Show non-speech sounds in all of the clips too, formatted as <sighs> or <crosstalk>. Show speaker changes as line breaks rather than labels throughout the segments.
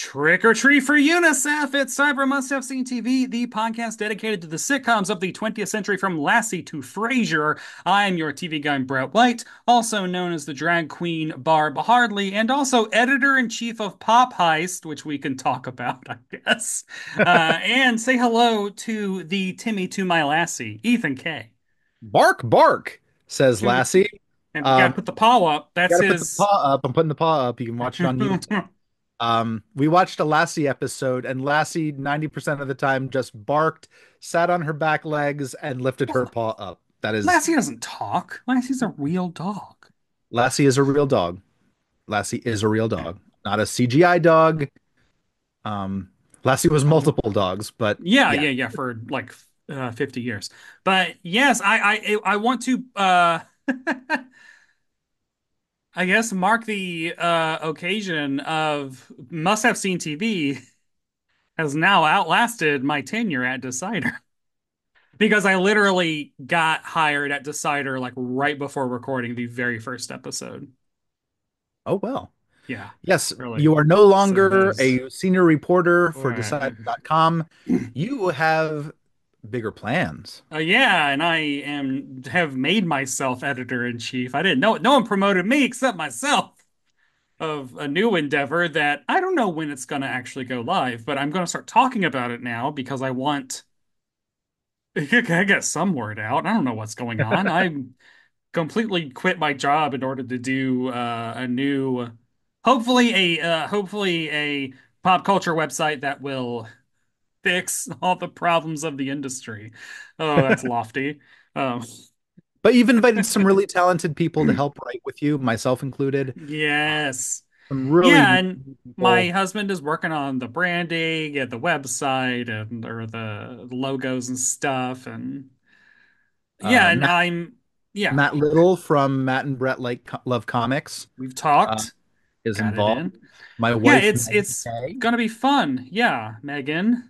Trick or Treat for UNICEF. It's Cyber Must Have Seen TV, the podcast dedicated to the sitcoms of the 20th century from Lassie to Frasier. I'm your TV guy, Brett White, also known as the drag queen Barb Hardley, and also editor in chief of Pop Heist, which we can talk about, <laughs> I guess. Uh, and say hello to the Timmy to my Lassie, Ethan Kaye
Bark, bark, says Lassie.
And um, gotta put the paw up. That's his.
paw up. I'm putting the paw up. You can watch it on <laughs> YouTube. Um, we watched a Lassie episode, and Lassie 90% of the time just barked, sat on her back legs, and lifted her paw up. That is
Lassie doesn't talk. Lassie's a real dog.
Lassie is a real dog. Lassie is a real dog, not a CGI dog. Um, Lassie was multiple dogs, but
yeah, yeah, yeah, yeah for like uh, 50 years. But yes, I I I want to uh <laughs> I guess mark the uh, occasion of must have seen TV <laughs> has now outlasted my tenure at Decider. because I literally got hired at Decider like right before recording the very first episode.
Oh well.
Yeah.
Yes, really. you are no longer so a senior reporter for right. Decider.com. You have bigger plans.
Uh, yeah, and I am have made myself editor in chief. I didn't know it no one promoted me except myself of a new endeavor that I don't know when it's going to actually go live, but I'm going to start talking about it now because I want <laughs> I get some word out. I don't know what's going on. <laughs> I completely quit my job in order to do uh, a new hopefully a uh, hopefully a pop culture website that will fix all the problems of the industry. Oh, that's <laughs> lofty. Um,
but you've invited some really <laughs> talented people to help write with you, myself included.
Yes. Really yeah, and my husband is working on the branding and the website and or the logos and stuff and yeah, uh, and Matt, I'm yeah.
Matt Little from Matt and Brett like Love Comics.
We've talked. Uh,
is involved.
My wife. Yeah, it's Megan it's Kay. gonna be fun. Yeah, Megan.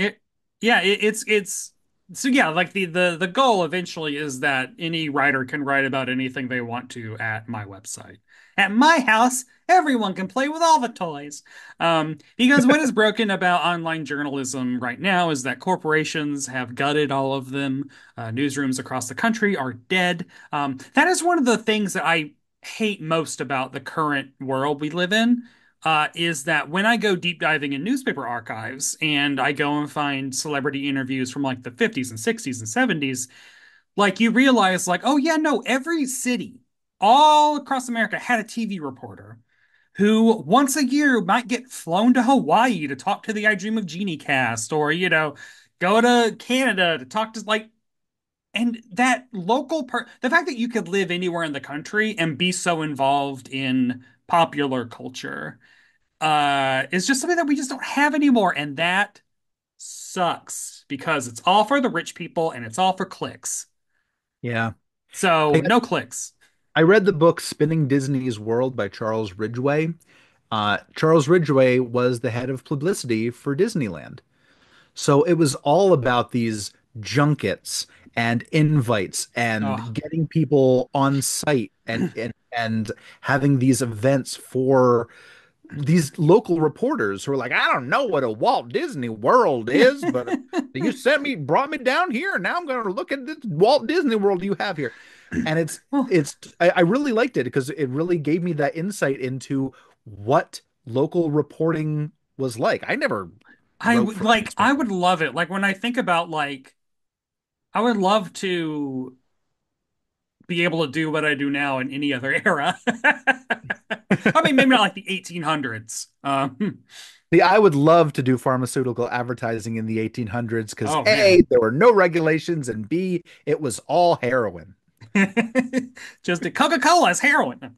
It yeah, it, it's it's so yeah, like the the the goal eventually is that any writer can write about anything they want to at my website. At my house, everyone can play with all the toys. Um, because what is <laughs> broken about online journalism right now is that corporations have gutted all of them. Uh, newsrooms across the country are dead. Um, that is one of the things that I hate most about the current world we live in uh, is that when I go deep diving in newspaper archives and I go and find celebrity interviews from like the 50s and 60s and 70s, like you realize, like, oh, yeah, no, every city all across America had a TV reporter who once a year might get flown to Hawaii to talk to the I Dream of Jeannie cast or, you know, go to Canada to talk to like and that local part the fact that you could live anywhere in the country and be so involved in popular culture uh, is just something that we just don't have anymore. And that sucks because it's all for the rich people and it's all for clicks.
Yeah.
So I, no clicks.
I read the book Spinning Disney's World by Charles Ridgway. Uh, Charles Ridgway was the head of publicity for Disneyland. So it was all about these junkets and invites and oh. getting people on site and, and and having these events for these local reporters who are like, I don't know what a Walt Disney World is, but <laughs> you sent me, brought me down here, and now I'm going to look at this Walt Disney World you have here. And it's, <clears throat> it's, I, I really liked it because it really gave me that insight into what local reporting was like. I never,
I would like, I would love it. Like when I think about like, I would love to be able to do what I do now in any other <laughs> era. I mean, maybe not like the 1800s. Um,
See, I would love to do pharmaceutical advertising in the 1800s because oh, A, man. there were no regulations, and B, it was all heroin. <laughs>
Just a Coca Cola is heroin.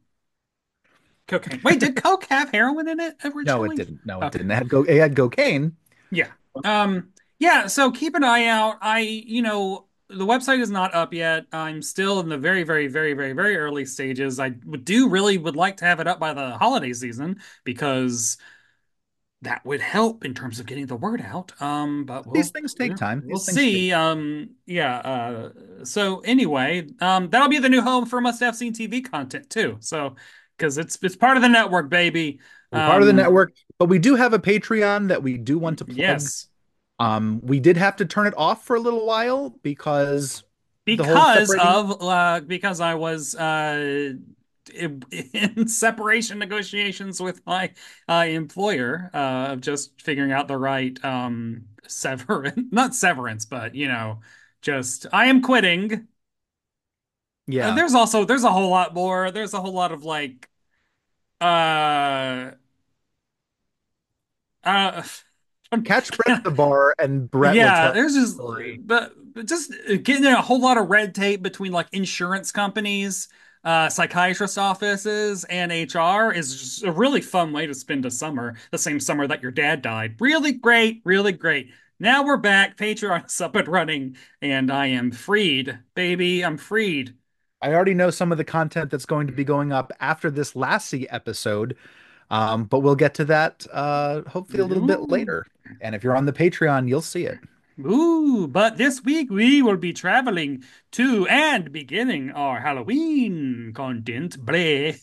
Cocaine. Wait, did Coke have heroin in it originally?
No, it didn't. No, it okay. didn't. It had, go- it had cocaine.
Yeah. Um. Yeah. So keep an eye out. I, you know, the website is not up yet. I'm still in the very, very, very, very, very early stages. I do really would like to have it up by the holiday season because that would help in terms of getting the word out. Um, but we'll,
these things take time.
we'll see. Um, yeah. Uh, so anyway, um, that'll be the new home for Must Have Seen TV content too. So because it's it's part of the network, baby.
We're part of the um, network. But we do have a Patreon that we do want to plug.
Yes.
Um, we did have to turn it off for a little while because
because
separating.
of uh because I was uh in <laughs> separation negotiations with my uh employer uh of just figuring out the right um severance <laughs> not severance but you know just I am quitting.
Yeah.
there's also there's a whole lot more. There's a whole lot of like uh uh
Catch Brett at the bar and Brett
Yeah, there's just
story.
but, but just getting a whole lot of red tape between like insurance companies, uh, psychiatrist offices, and HR is just a really fun way to spend a summer, the same summer that your dad died. Really great, really great. Now we're back, Patreon's <laughs> up and running, and I am freed, baby. I'm freed.
I already know some of the content that's going to be going up after this Lassie episode, um, but we'll get to that uh, hopefully a little bit later. And if you're on the Patreon, you'll see it.
Ooh, but this week we will be traveling to and beginning our Halloween content, bleh,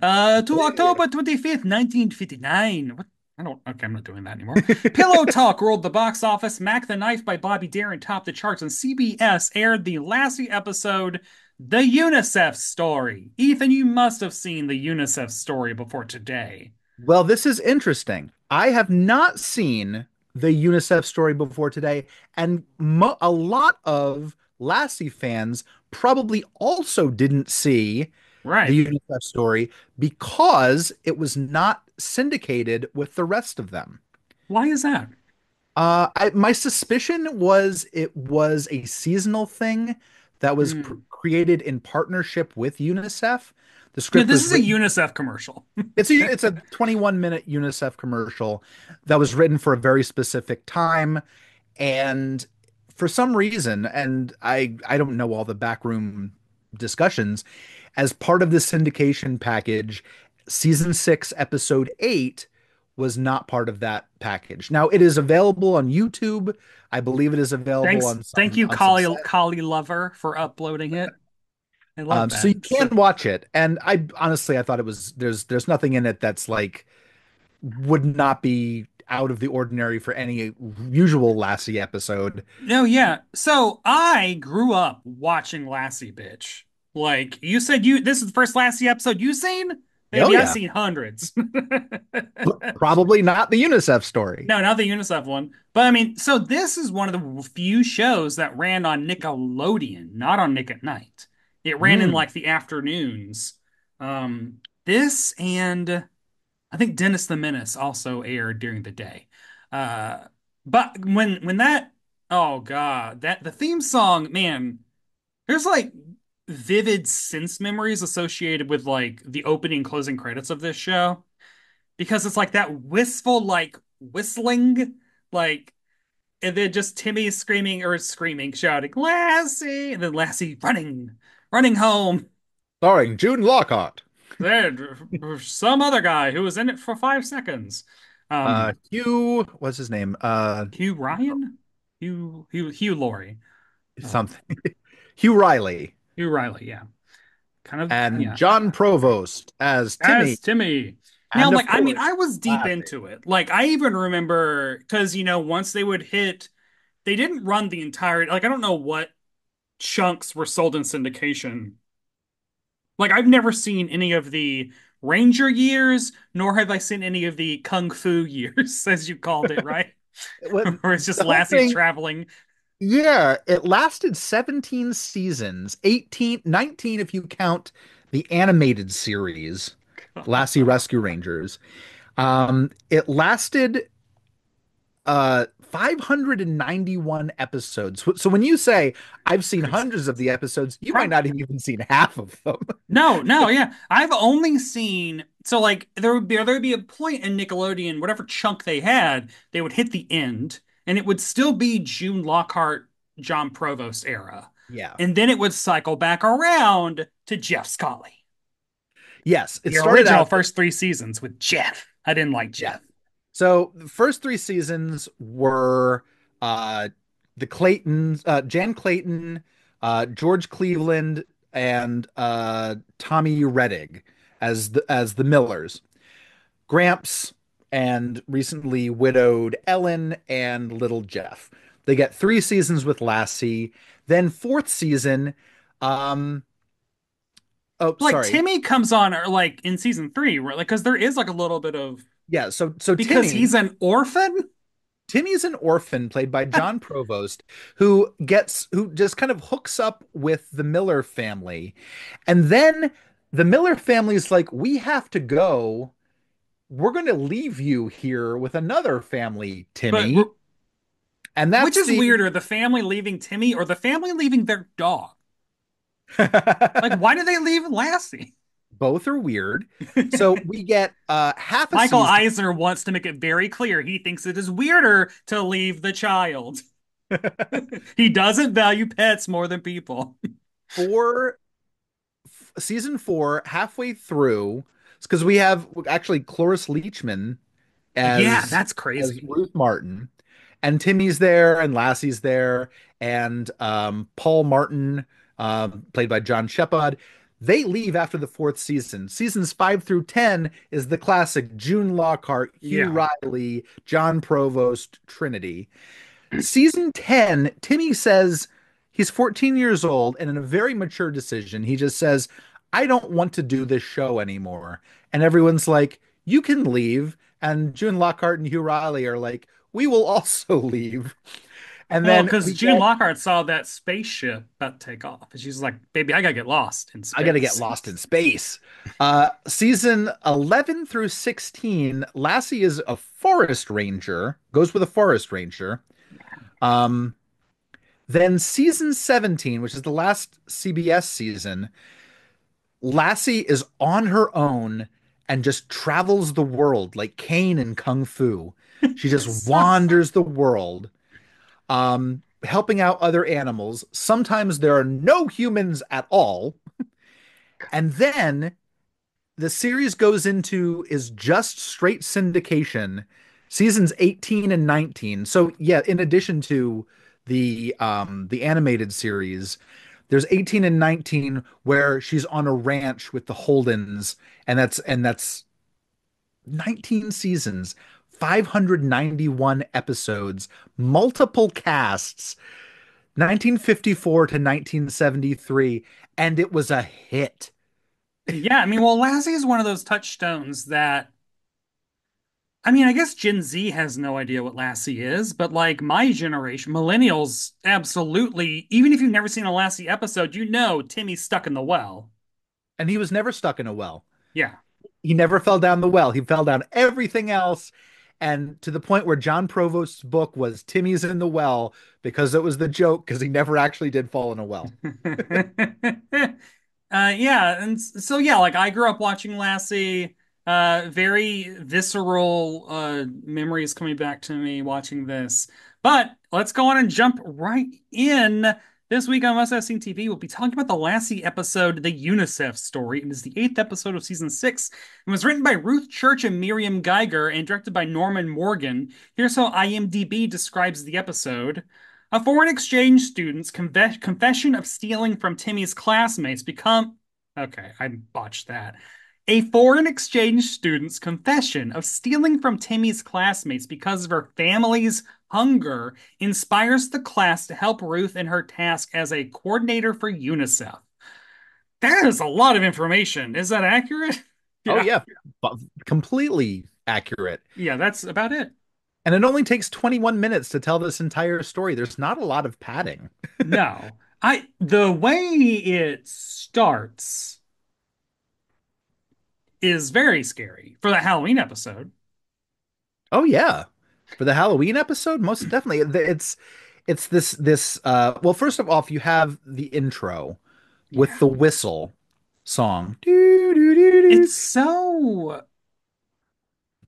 uh, to October 25th, 1959. What? I don't, okay, I'm not doing that anymore. <laughs> Pillow Talk rolled the box office. Mac the Knife by Bobby Darin topped the charts, and CBS aired the Lassie episode, The UNICEF Story. Ethan, you must have seen the UNICEF story before today.
Well, this is interesting. I have not seen the UNICEF story before today, and mo a lot of Lassie fans probably also didn't see
Right.
the UNICEF story because it was not syndicated with the rest of them.
Why is that?
Uh, I, my suspicion was it was a seasonal thing that was pr
Hmm.
created in partnership with UNICEF. The
Yeah, this is a UNICEF commercial. <laughs>
It's a <laughs> it's a 21 minute UNICEF commercial that was written for a very specific time, and for some reason, and I I don't know all the backroom discussions, as part of the syndication package, season six, episode eight was not part of that package. Now it is available on YouTube. I believe it is available
Thanks,
on
thank you, Kali. Kali Lover, for uploading it. I love
Um, so you can watch it, and I honestly I thought it was there's there's nothing in it that's like would not be out of the ordinary for any usual Lassie episode.
No, yeah. So I grew up watching Lassie Bitch. Like you said, you this is the first Lassie episode you've seen?
Oh
Baby, I've seen hundreds. <laughs>
probably not the UNICEF story.
No, not the UNICEF one. But I mean, so this is one of the few shows that ran on Nickelodeon, not on Nick at Night. It ran in
Hmm.
like the afternoons. Um, this and I think Dennis the Menace also aired during the day. Uh, but when when that oh God, that the theme song, man, there's like vivid sense memories associated with like the opening closing credits of this show because it's like that wistful like whistling like and then just Timmy screaming or screaming, shouting, Lassie, and then Lassie running, running home.
Starring June Lockhart,
There, some other guy who was in it for five seconds.
uh,
Um,
Hugh, what's his name? Uh,
Hugh Ryan? Hugh Hugh Hugh Laurie. Uh,
something. <laughs> Hugh Reilly
Hugh Reilly, yeah. Kind of,
and
yeah.
John Provost as
As
Timmy,
Timmy. Now, like,
of
I mean, I was deep
Lassie.
into it. Like, I even remember because, you know, once they would hit, they didn't run the entire, like, I don't know what chunks were sold in syndication. Like, I've never seen any of the Ranger years, nor have I seen any of the Kung Fu years, <laughs> as you called it, right? <laughs> <laughs> Where it's just Lassie
thing
traveling.
Yeah, it lasted 17 seasons, 18, 19 if you count the animated series, Lassie Rescue Rangers. Um, it lasted uh 591 episodes. So when you say I've seen hundreds of the episodes, you might not have even seen half of them.
No, no, yeah. I've only seen so like there would be there would be a point in Nickelodeon, whatever chunk they had, they would hit the end, and it would still be June Lockhart, John Provost era.
Yeah.
And then it would cycle back around to Jeff's Collie.
Yes, it
The
started
original
out
first three seasons with Jeff. I didn't like
yeah. So the first three seasons were uh the Claytons, uh Jan Clayton, uh George Cleveland, and uh Tommy Rettig as the as the Millers. Gramps and recently widowed Ellen and little Jeff. They get three seasons with Lassie. Then fourth season, um, oh
Like
sorry,
Timmy comes on or like in season three, right? Like because there is like a little bit of
yeah. So so
because
Timmy
he's an orphan.
Timmy's an orphan played by John <laughs> Provost who gets who just kind of hooks up with the Miller family. And then the Miller family's like, "We have to go. We're going to leave you here with another family,
But
Timmy." And
that
which
is
the
weirder, the family leaving Timmy or the family leaving their dog? <laughs> Like, why do they leave Lassie?
Both are weird. So <laughs> we get uh half a
Michael
season.
Eisner wants to make it very clear he thinks it is weirder to leave the child. <laughs> he doesn't value pets more than people.
Four season 4 halfway through because we have actually Cloris Leachman as Yeah,
that's
as
crazy.
Ruth Martin, and Timmy's there, and Lassie's there, and um, Paul Martin, um, played by Jon Shepodd. They leave after the fourth season. Seasons five through ten is the classic June Lockhart, Hugh
Yeah.
Reilly, John Provost Trinity. Season 10, Timmy says he's 14 years old, and in a very mature decision, he just says, I don't want to do this show anymore. And everyone's like, You can leave. And June Lockhart and Hugh Reilly are like, We will also <laughs> leave. And
Well,
then
because June
get,
Lockhart saw that spaceship about to take off, and she's like, "Baby, I gotta get lost in space.
I got to get
space."
lost in space. Uh, season 11 through 16, Lassie is a forest ranger, goes with a forest ranger. Um, then season 17, which is the last CBS season, Lassie is on her own and just travels the world like Caine in Kung Fu. She just <laughs> wanders the world, um, helping out other animals. Sometimes there are no humans at all. And then the series goes into is just straight syndication, seasons 18 and 19. So yeah, in addition to the um the animated series, there's 18 and 19 where she's on a ranch with the Holdens, and that's and that's 19 seasons, 591 episodes, multiple casts, 1954 to 1973, and it was a hit. <laughs>
yeah, I mean, well, Lassie is one of those touchstones that I mean, I guess Gen Z has no idea what Lassie is, but like my generation, millennials, absolutely. Even if you've never seen a Lassie episode, you know Timmy's stuck in the well.
And he was never stuck in a well.
Yeah.
He never fell down the well. He fell down everything else. And to the point where John Provost's book was Timmy's in the well because it was the joke because he never actually did fall in a well. <laughs>
Uh, yeah, and so yeah, like I grew up watching Lassie. Uh, very visceral uh memories coming back to me watching this. But let's go on and jump right in. This week on Seen TV, we'll be talking about the Lassie episode, The UNICEF Story. It is the eighth episode of season six. It was written by Ruth Church and Miriam Geiger and directed by Norman Morgan. Here's how IMDb describes the episode. A foreign exchange student's confession of stealing from Timmy's classmates become okay, I botched that. A foreign exchange student's confession of stealing from Timmy's classmates because of her family's hunger inspires the class to help Ruth in her task as a coordinator for UNICEF. That is a lot of information. Is that accurate?
Oh,
Yeah.
yeah, completely accurate.
Yeah, that's about it.
And it only takes 21 minutes to tell this entire story. There's not a lot of padding. <laughs>
No. I the way it starts is very scary for the Halloween episode.
Oh, yeah. For the Halloween episode, most definitely. It's it's this this uh well, first of all, if you have the intro with
Yeah.
the whistle song.
It's so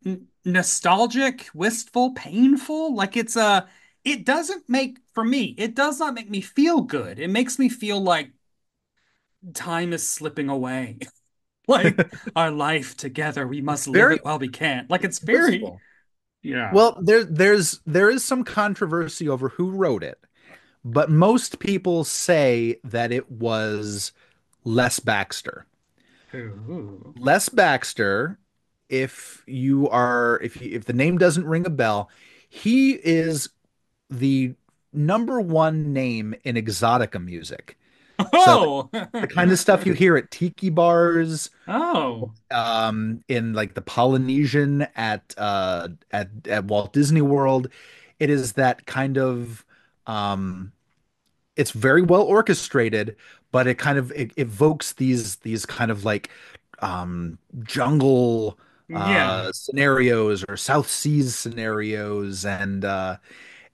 n- nostalgic, wistful, painful. Like it's a it doesn't make for me, it does not make me feel good. It makes me feel like time is slipping away. <laughs> <laughs> Like <laughs> our life together, we must live
Very
it while we can. Like it's very, yeah.
Well, there there's there is some controversy over who wrote it, but most people say that it was Les Baxter.
Ooh.
Les Baxter if you are if you, if the name doesn't ring a bell, he is the number one name in exotica music. So
Oh,
the kind of stuff you hear at tiki bars,
oh,
um, in like the Polynesian at uh at at Walt Disney World, it is that kind of um it's very well orchestrated, but it kind of it evokes these these kind of like um jungle
yeah.
uh scenarios or South Seas scenarios and uh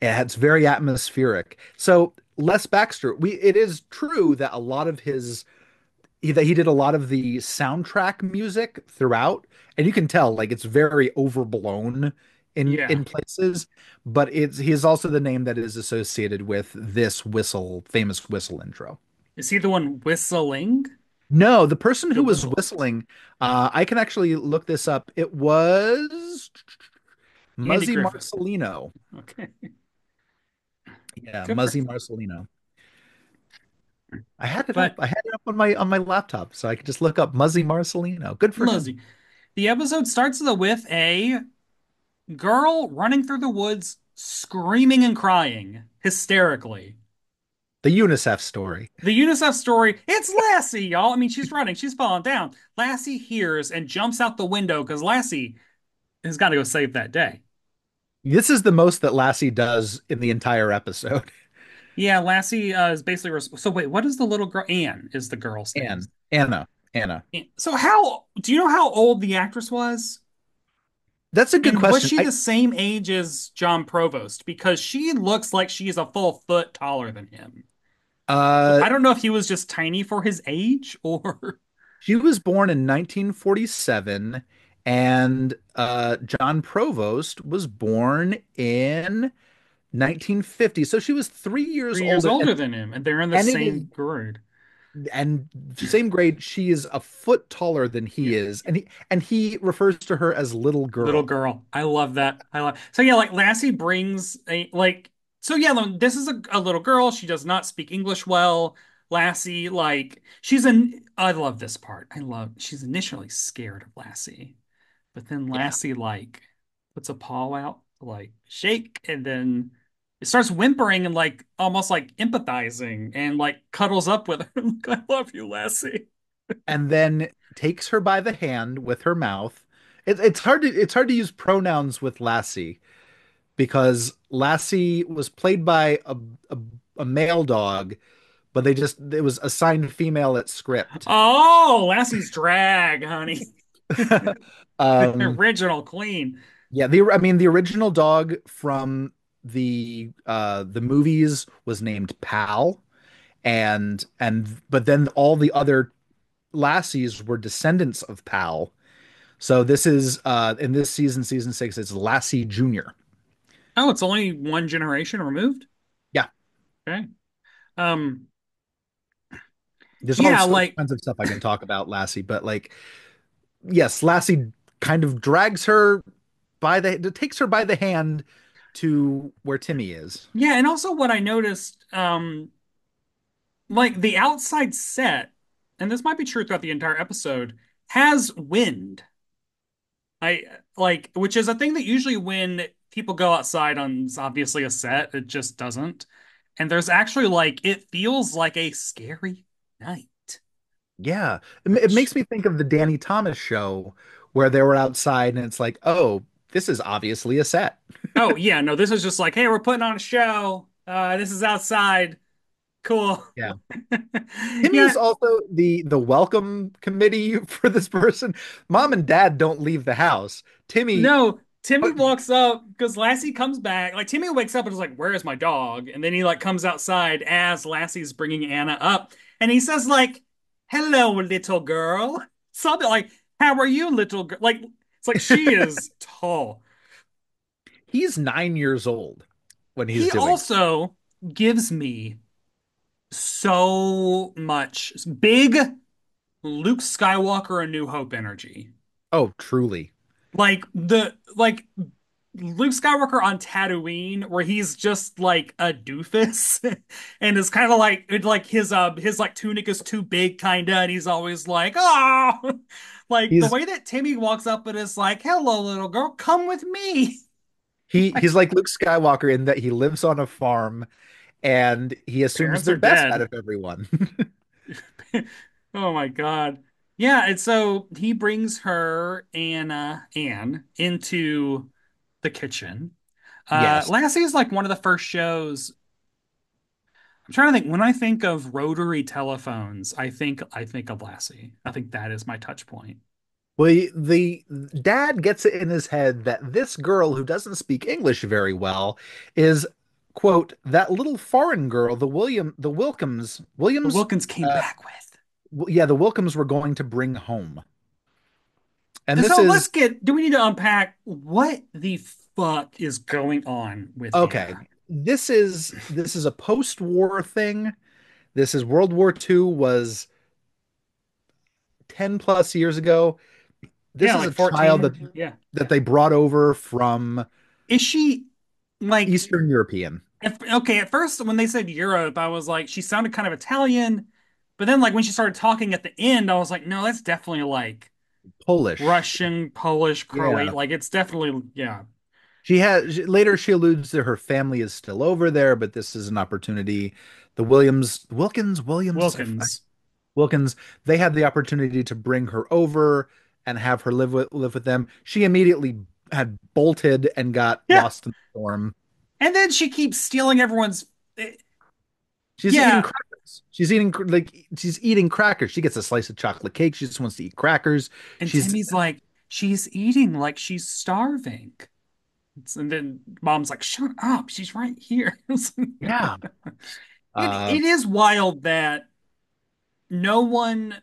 it's very atmospheric. So Les Baxter, we it is true that a lot of his that he did a lot of the soundtrack music throughout, and you can tell like it's very overblown in
Yeah.
in places, but it's he is also the name that is associated with this whistle, famous whistle intro.
Is he the one whistling
No, the person who was whistling, uh, I can actually look this up. It was Muzzy. Marcelino.
Okay.
Yeah,
Good
Muzzy
him.
Marcelino. I had it up. I had it up on my on my laptop, so I could just look up Muzzy Marcelino. Good for him.
Muzzy. The episode starts with a girl running through the woods, screaming and crying hysterically.
The UNICEF story.
The UNICEF story, it's Lassie, y'all. I mean, she's running, she's falling down. Lassie hears and jumps out the window because Lassie has got to go save that day.
This is the most that Lassie does in the entire episode. <laughs>
Yeah, Lassie uh, is basically. res- So, wait, what is the little girl? Anne is the girl's name.
Anne, Anna, Anna.
So, how do you know how old the actress was?
That's a good
And was she
I
the same age as John Provost? Because she looks like she's a full foot taller than him.
Uh
I don't know if he was just tiny for his age or.
she was born in 1947 and uh John Provost was born in 1950. So she was 3 years
three years
older
older than him, and they're in the
it is
same grade.
and same grade she is a foot taller than he
Yeah.
is and he and he refers to her as little girl.
Little
girl.
girl. I love that. I love so yeah, like Lassie brings a like so yeah, this is a, a little girl. She does not speak English well. Lassie, like she's an I love this part. I love she's initially scared of Lassie, but then
Yeah.
Lassie like puts a paw out, like shake, and then it starts whimpering and like almost like empathizing and like cuddles up with her. <laughs> Like, I love you, Lassie. <laughs>
and then takes her by the hand with her mouth. It, it's hard to it's hard to use pronouns with Lassie because Lassie was played by a, a, a male dog, but they just it was assigned female at script.
Oh, Lassie's drag, honey. <laughs> The
um,
original queen.
yeah, the I mean the original dog from the uh the movies was named Pal and and but then all the other Lassies were descendants of Pal. So this is uh in this season, season six, it's Lassie Jr.
Oh, it's only one generation removed?
Yeah,
Okay. Um,
there's
yeah,
sorts
like
kinds of stuff I can talk about Lassie, but like yes, Lassie kind of drags her by the takes her by the hand to where Timmy is.
yeah, and also what I noticed, um, like the outside set, and this might be true throughout the entire episode, has wind. I like, which is a thing that usually when people go outside on obviously a set, it just doesn't. And there's actually like it feels like a scary night.
Yeah, it, it makes me think of the Danny Thomas show where they were outside and it's like, oh, this is obviously a set. <laughs>
oh yeah, no, this is just like, hey, we're putting on a show. Uh, this is outside. Cool.
Yeah. <laughs> Timmy
Yeah,
is also the the welcome committee <laughs> for this person. Mom and dad don't leave the house. Timmy,
no, Timmy walks up because Lassie comes back. Like Timmy wakes up and is like, "Where is my dog?" And then he like comes outside as Lassie's bringing Anna up, and he says like, "Hello, little girl." Something like, "How are you, little girl?" Like it's like she is <laughs> tall.
he's nine years old when he's
He
doing.
also gives me so much big Luke Skywalker A New Hope energy.
Oh, truly.
Like the like Luke Skywalker on Tatooine, where he's just like a doofus, <laughs> and is kind of like like his uh his like tunic is too big, kinda, and he's always like, oh, like the way that Timmy walks up and is like, "Hello, little girl, come with me."
he <laughs> he's like Luke Skywalker in that he lives on a farm and he assumes the best out of everyone. <laughs> <laughs>
Oh my God. Yeah, and so he brings her Anna Anne into the kitchen. Uh
Yes.
Lassie is like one of the first shows. I'm trying to think when I think of rotary telephones, I think I think of Lassie. I think that is my touch point.
Well, the dad gets it in his head that this girl who doesn't speak English very well is, quote, that little foreign girl, the William, the Wilkins,
The
Williams,
Wilkins came
uh,
back with.
yeah, the Wilkins were going to bring home. And this
So let's
is
get, do we need to unpack what the fuck is going on with
okay.
Anna?
This is this is a post-war thing. This is World War II was 10 plus years ago. This
Yeah,
is
like
a child that
Yeah.
that they brought over from
Is she like
Eastern European,
At, okay, at first when they said Europe, I was like, she sounded kind of Italian, but then like when she started talking at the end, I was like, no, that's definitely like
Polish.
Russian, Polish, Croatian.
Yeah.
Like it's definitely yeah,
She has later she alludes that her family is still over there, but this is an opportunity. The Williams, Wilkins, Williams,
Wilkins.
Wilkins, they had the opportunity to bring her over and have her live with live with them. She immediately had bolted and got
Yeah,
lost in the storm.
and then she keeps stealing everyone's. eh,
She's eating crackers. She's eating like she's eating crackers. She gets a slice of chocolate cake. She just wants to eat crackers.
and
She's
Timmy's like, she's eating like she's starving. And then mom's like, shut up, she's right here. <laughs>
yeah. <laughs>
It
Uh,
it is wild that no one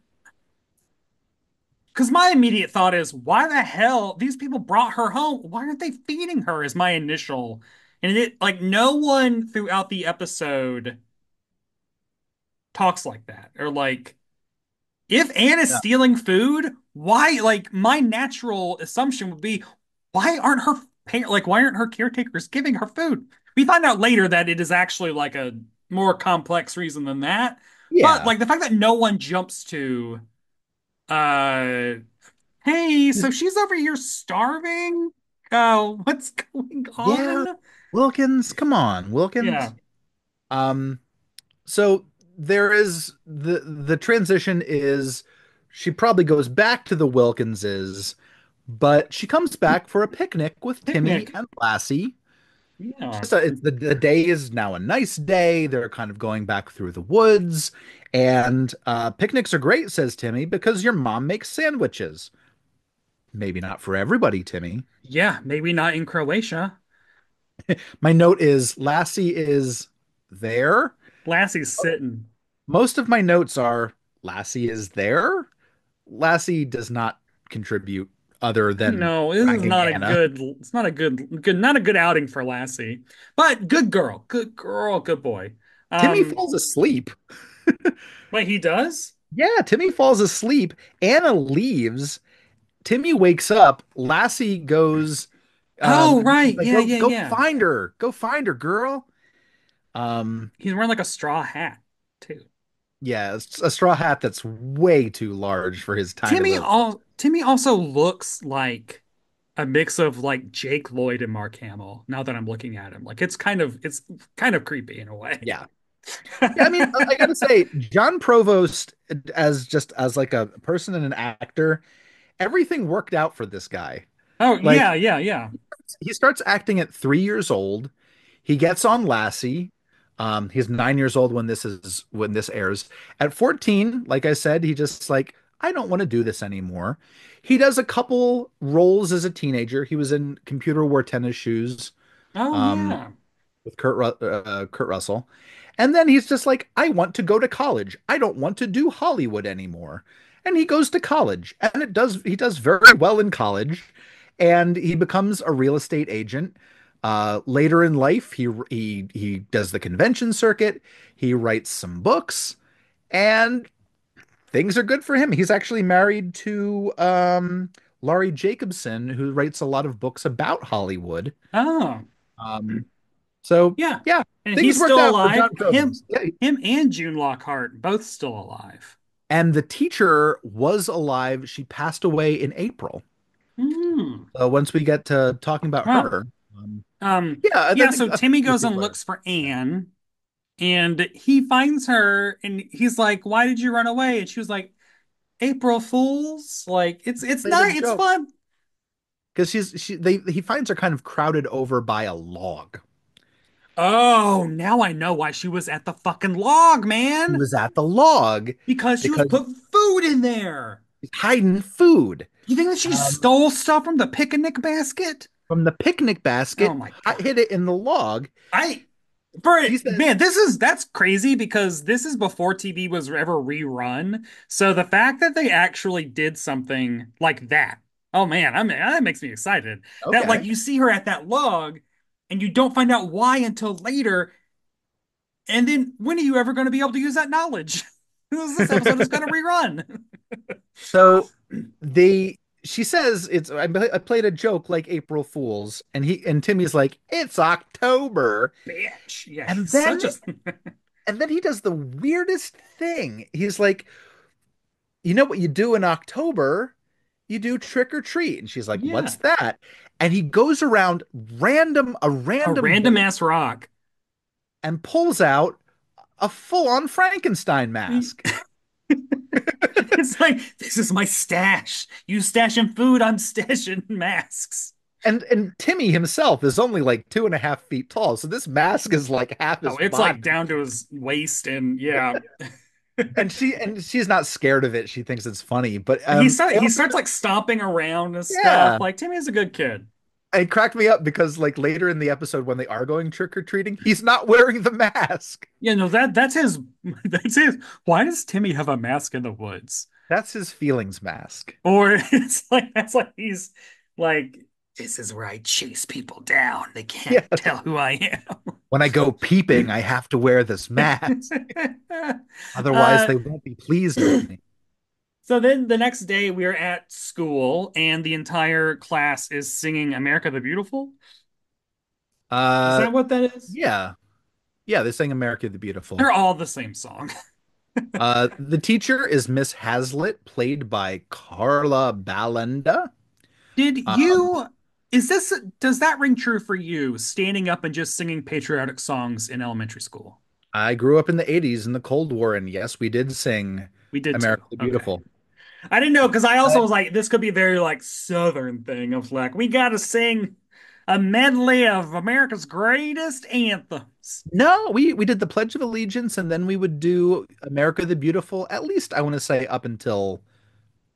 Because my immediate thought is, why the hell these people brought her home? Why aren't they feeding her? Is my initial, and it like no one throughout the episode talks like that, or like if Anne is
yeah.
stealing food, why? Like my natural assumption would be, why aren't her like why aren't her caretakers giving her food? We find out later that it is actually like a more complex reason than that, but like the fact that no one jumps to. Uh, Hey, so she's over here starving? Oh, what's going
Yeah.
on?
Wilkins, come on,
Yeah,
Wilkins. Um, so there is the the transition is she probably goes back to the Wilkinses, but she comes back for a picnic with Timmy
picnic.
and Lassie.
Yeah.
Just a, the, the day is now a nice day. They're kind of going back through the woods, and uh, picnics are great, says Timmy, because your mom makes sandwiches. Maybe not for everybody, Timmy.
Yeah, maybe not in Croatia. <laughs>
My note is Lassie is there.
Lassie's sitting.
Most of my notes are Lassie is there. Lassie does not contribute other than
No, this is not a good, it's not a good, good, not a good outing for Lassie. But good girl, good girl, good boy.
Timmy
Um,
falls asleep. <laughs>
wait, he does?
Yeah, Timmy falls asleep. Anna leaves. Timmy wakes up. Lassie goes, um,
Oh, right.
like,
Yeah,
go,
yeah,
go
yeah.
find her. Go find her, girl. Um,
He's wearing like a straw hat too.
yeah, it's a straw hat that's way too large for his tiny
Timmy all Timmy also looks like a mix of like Jake Lloyd and Mark Hamill. Now that I'm looking at him, like it's kind of it's kind of creepy in a way.
Yeah. <laughs> Yeah, I mean, I gotta say, John Provost as just as like a person and an actor, everything worked out for this guy.
Oh
Like
yeah, yeah, yeah.
he starts acting at three years old. He gets on Lassie. Um, he's nine years old when this is when this airs. At 14, like I said, he just like, I don't want to do this anymore. He does a couple roles as a teenager. He was in Computer Wore Tennis Shoes
Oh
um,
yeah.
with Kurt Ru- uh, Kurt Russell. And then he's just like, I want to go to college. I don't want to do Hollywood anymore. And he goes to college, and it does he does very well in college, and he becomes a real estate agent. Uh, later in life, he he he does the convention circuit. He writes some books, and things are good for him. He's actually married to um, Laurie Jacobson, who writes a lot of books about Hollywood.
Oh,
Um, so
yeah.
yeah,
And
things
he's still alive. Him,
Yeah,
him and June Lockhart both still alive.
and the teacher was alive. She passed away in April.
Hmm.
So once we get to talking about
Wow.
her, um,
Um,
yeah,
yeah, so Timmy goes and looks for Anne and he finds her and he's like, Why did you run away? And she was like, April Fools. Like it's it's
not
nice, it's fun.
because she's she they he finds her kind of crowded over by a log.
Oh, now I know why she was at the fucking log,
She
man.
was at the log
Because she was put food in there.
hiding food.
You think that she
Um,
stole stuff from the picnic basket?
from the picnic basket,
Oh my
I
God.
hid it in the log.
I for
She
it,
says,
man, this is that's crazy because this is before TV was ever rerun. So the fact that they actually did something like that, oh man, I mean that makes me excited. That like you see her at that log and you don't find out why until later. And then when are you ever going to be able to use that knowledge? <laughs> This episode is going to rerun.
So they she says it's I, I played a joke like April Fools and he and Timmy's like it's October
Bitch. Yeah,
and then
a <laughs>
and then he does the weirdest thing. He's like, "You know what you do in October? You do trick or treat." And she's like,
yeah.
"What's that?" And he goes around random a
A
random
random ass rock.
and pulls out a full-on Frankenstein <laughs> mask. <laughs>
It's like, this is my stash. You stashing food, I'm <laughs> stashing masks.
And and Timmy himself is only like two and a half feet tall, so this mask is like half His Oh,
it's
body.
like down to his waist, and yeah. <laughs>
And she and she's not scared of it. She thinks it's funny. But
He
um,
start, he starts like stomping around and stuff.
yeah,
Like Timmy's a good kid.
It cracked me up because like later in the episode when they are going trick or treating, he's not wearing the mask.
Yeah, no, that that's his <laughs> that's his. Why does Timmy have a mask in the woods?
That's his feelings mask.
Or <laughs> it's like that's like he's like, this is where I chase people down. They can't
Yeah.
tell who I am. <laughs>
When I go peeping, I have to wear this mask. Otherwise,
Uh,
they won't be pleased with me.
So then the next day we're at school and the entire class is singing America the Beautiful. Is
Uh,
that what that is?
yeah, yeah. They sang "America the Beautiful."
They're all the same song. <laughs>
Uh, the teacher is Miss Hazlitt, played by Carla Balenda.
Did
Um,
you, is this, does that ring true for you, standing up and just singing patriotic songs in elementary school?
I grew up in the 80s in the Cold War, and yes, we did sing
We did too.
America the
Okay. I didn't know because I also was like, this could be a very like Southern thing of like, we got to sing a medley of America's greatest anthems.
no, we we did the Pledge of Allegiance, and then we would do America the Beautiful. At least I want to say up until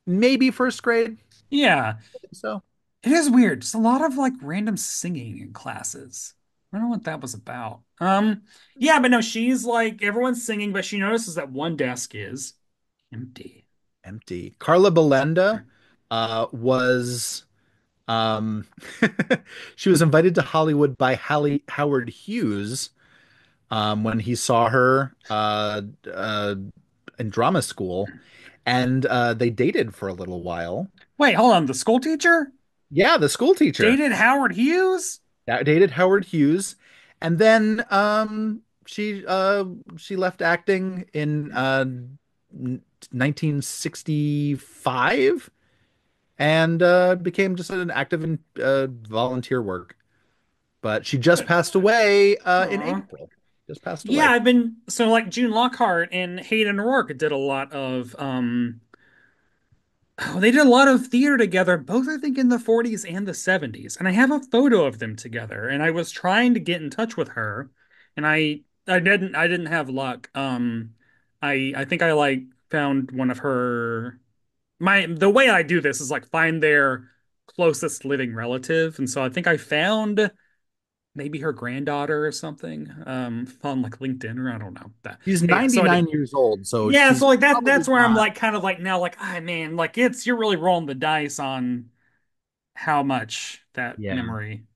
maybe first grade.
Yeah.
So
It is weird. Just a lot of like random singing in classes. I don't know what that was about. Um, yeah, but no, she's like everyone's singing, but she notices that one desk is empty.
Empty. Carla Balenda uh, was um, <laughs> she was invited to Hollywood by Hallie Howard Hughes um, when he saw her uh, uh, in drama school, and uh, they dated for a little while.
Wait, hold on. The school teacher
Yeah, the school teacher
dated Howard Hughes?
that dated Howard Hughes, and then um, she uh, she left acting in uh, 1965 and uh, became just an active in uh, volunteer work. But she just passed away uh, in April. Just passed away. Yeah.
I've been so like June Lockhart and Hayden O'Rourke did a lot of um oh, they did a lot of theater together, both I think in the 40s and the 70s. And I have a photo of them together, and I was trying to get in touch with her, and I I didn't I didn't have luck. Um I I think I like found one of her my the way I do this is like find their closest living relative, and so I think I found maybe her granddaughter or something um on like LinkedIn or I don't know that.
She's
Yeah, so
99
did,
years old, so
yeah, so like that that's where I'm like kind of like now like ah man, like it's you're really rolling the dice on how much that
Yeah.
memory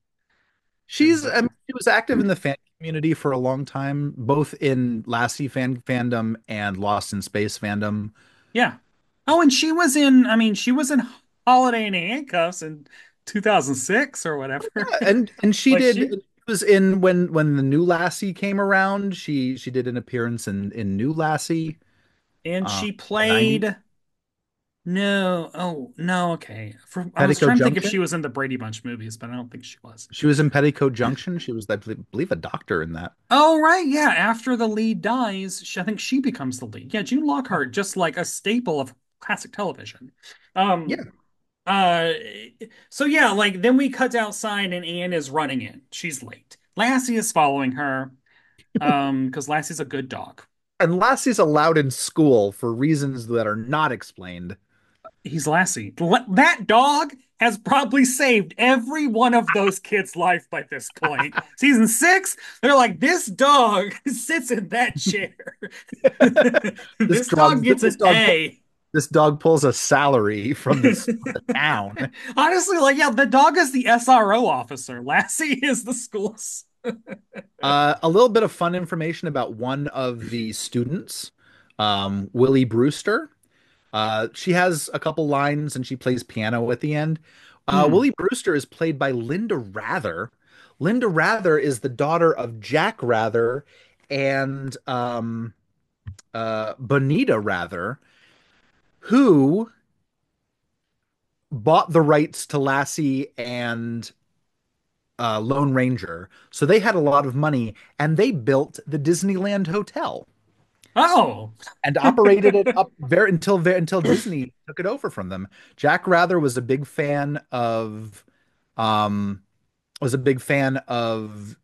She's, I mean, she was active in the fan community for a long time, both in Lassie fan fandom and Lost in Space fandom.
yeah. Oh, and she was in I mean she was in Holiday in Handcuffs in 2006 or whatever.
And and she <laughs>
Like
did
she
was in when when the new Lassie came around, she she did an appearance in in New Lassie,
and
uh,
she
the 90s,
played no, oh no, okay. For, I was trying to think if she was in the Brady Bunch movies, but I don't think she was.
She was in Petticoat Junction. She was, I believe, believe a doctor in that.
Oh right, yeah. After the lead dies, she, I think she becomes the lead. Yeah, June Lockhart, just like a staple of classic television. Um,
Yeah.
uh, so yeah, like then we cut outside and Anne is running in. She's late. Lassie is following her, <laughs> um, because Lassie's a good dog.
And Lassie's allowed in school for reasons that are not explained.
He's Lassie. That dog has probably saved every one of those kids' life by this point. <laughs> Season six, they're like, this dog <laughs> sits in that <laughs> chair.
This
this dog
dog,
gets
this
an
dog,
A.
this dog pulls a salary from this town.
Honestly, like, yeah, the dog is the SRO officer. Lassie is the school's.
Uh, a little bit of fun information about one of the students, um, Willie Brewster. Uh, she has a couple lines and she plays piano at the end. Uh,
Hmm.
Willie Brewster is played by Linda Wrather. Linda Wrather is the daughter of Jack Wrather and um, uh, Bonita Wrather, who bought the rights to Lassie and uh, Lone Ranger. So they had a lot of money and they built the Disneyland Hotel
Oh.
and operated it up <laughs> very until very, until Disney took it over from them. Jack Wrather was a big fan of um was a big fan of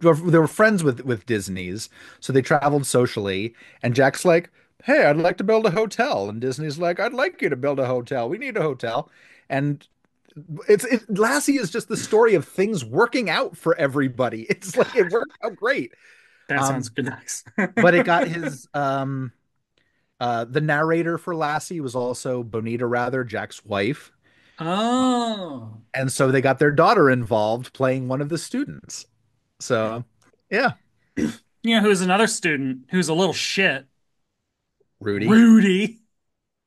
they were friends with with Disney's, so they traveled socially and Jack's like, "Hey, I'd like to build a hotel." And Disney's like, "I'd like you to build a hotel. We need a hotel." And it's it Lassie is just the story of things working out for everybody. <laughs> It's like it worked out great.
That sounds
Um,
good. Nice. <laughs>
but it got his um uh the narrator for Lassie was also Bonita Wrather, Jack's wife.
Oh.
And so they got their daughter involved playing one of the students. So yeah,
You know who's another student who's a little shit?
Rudy.
Rudy.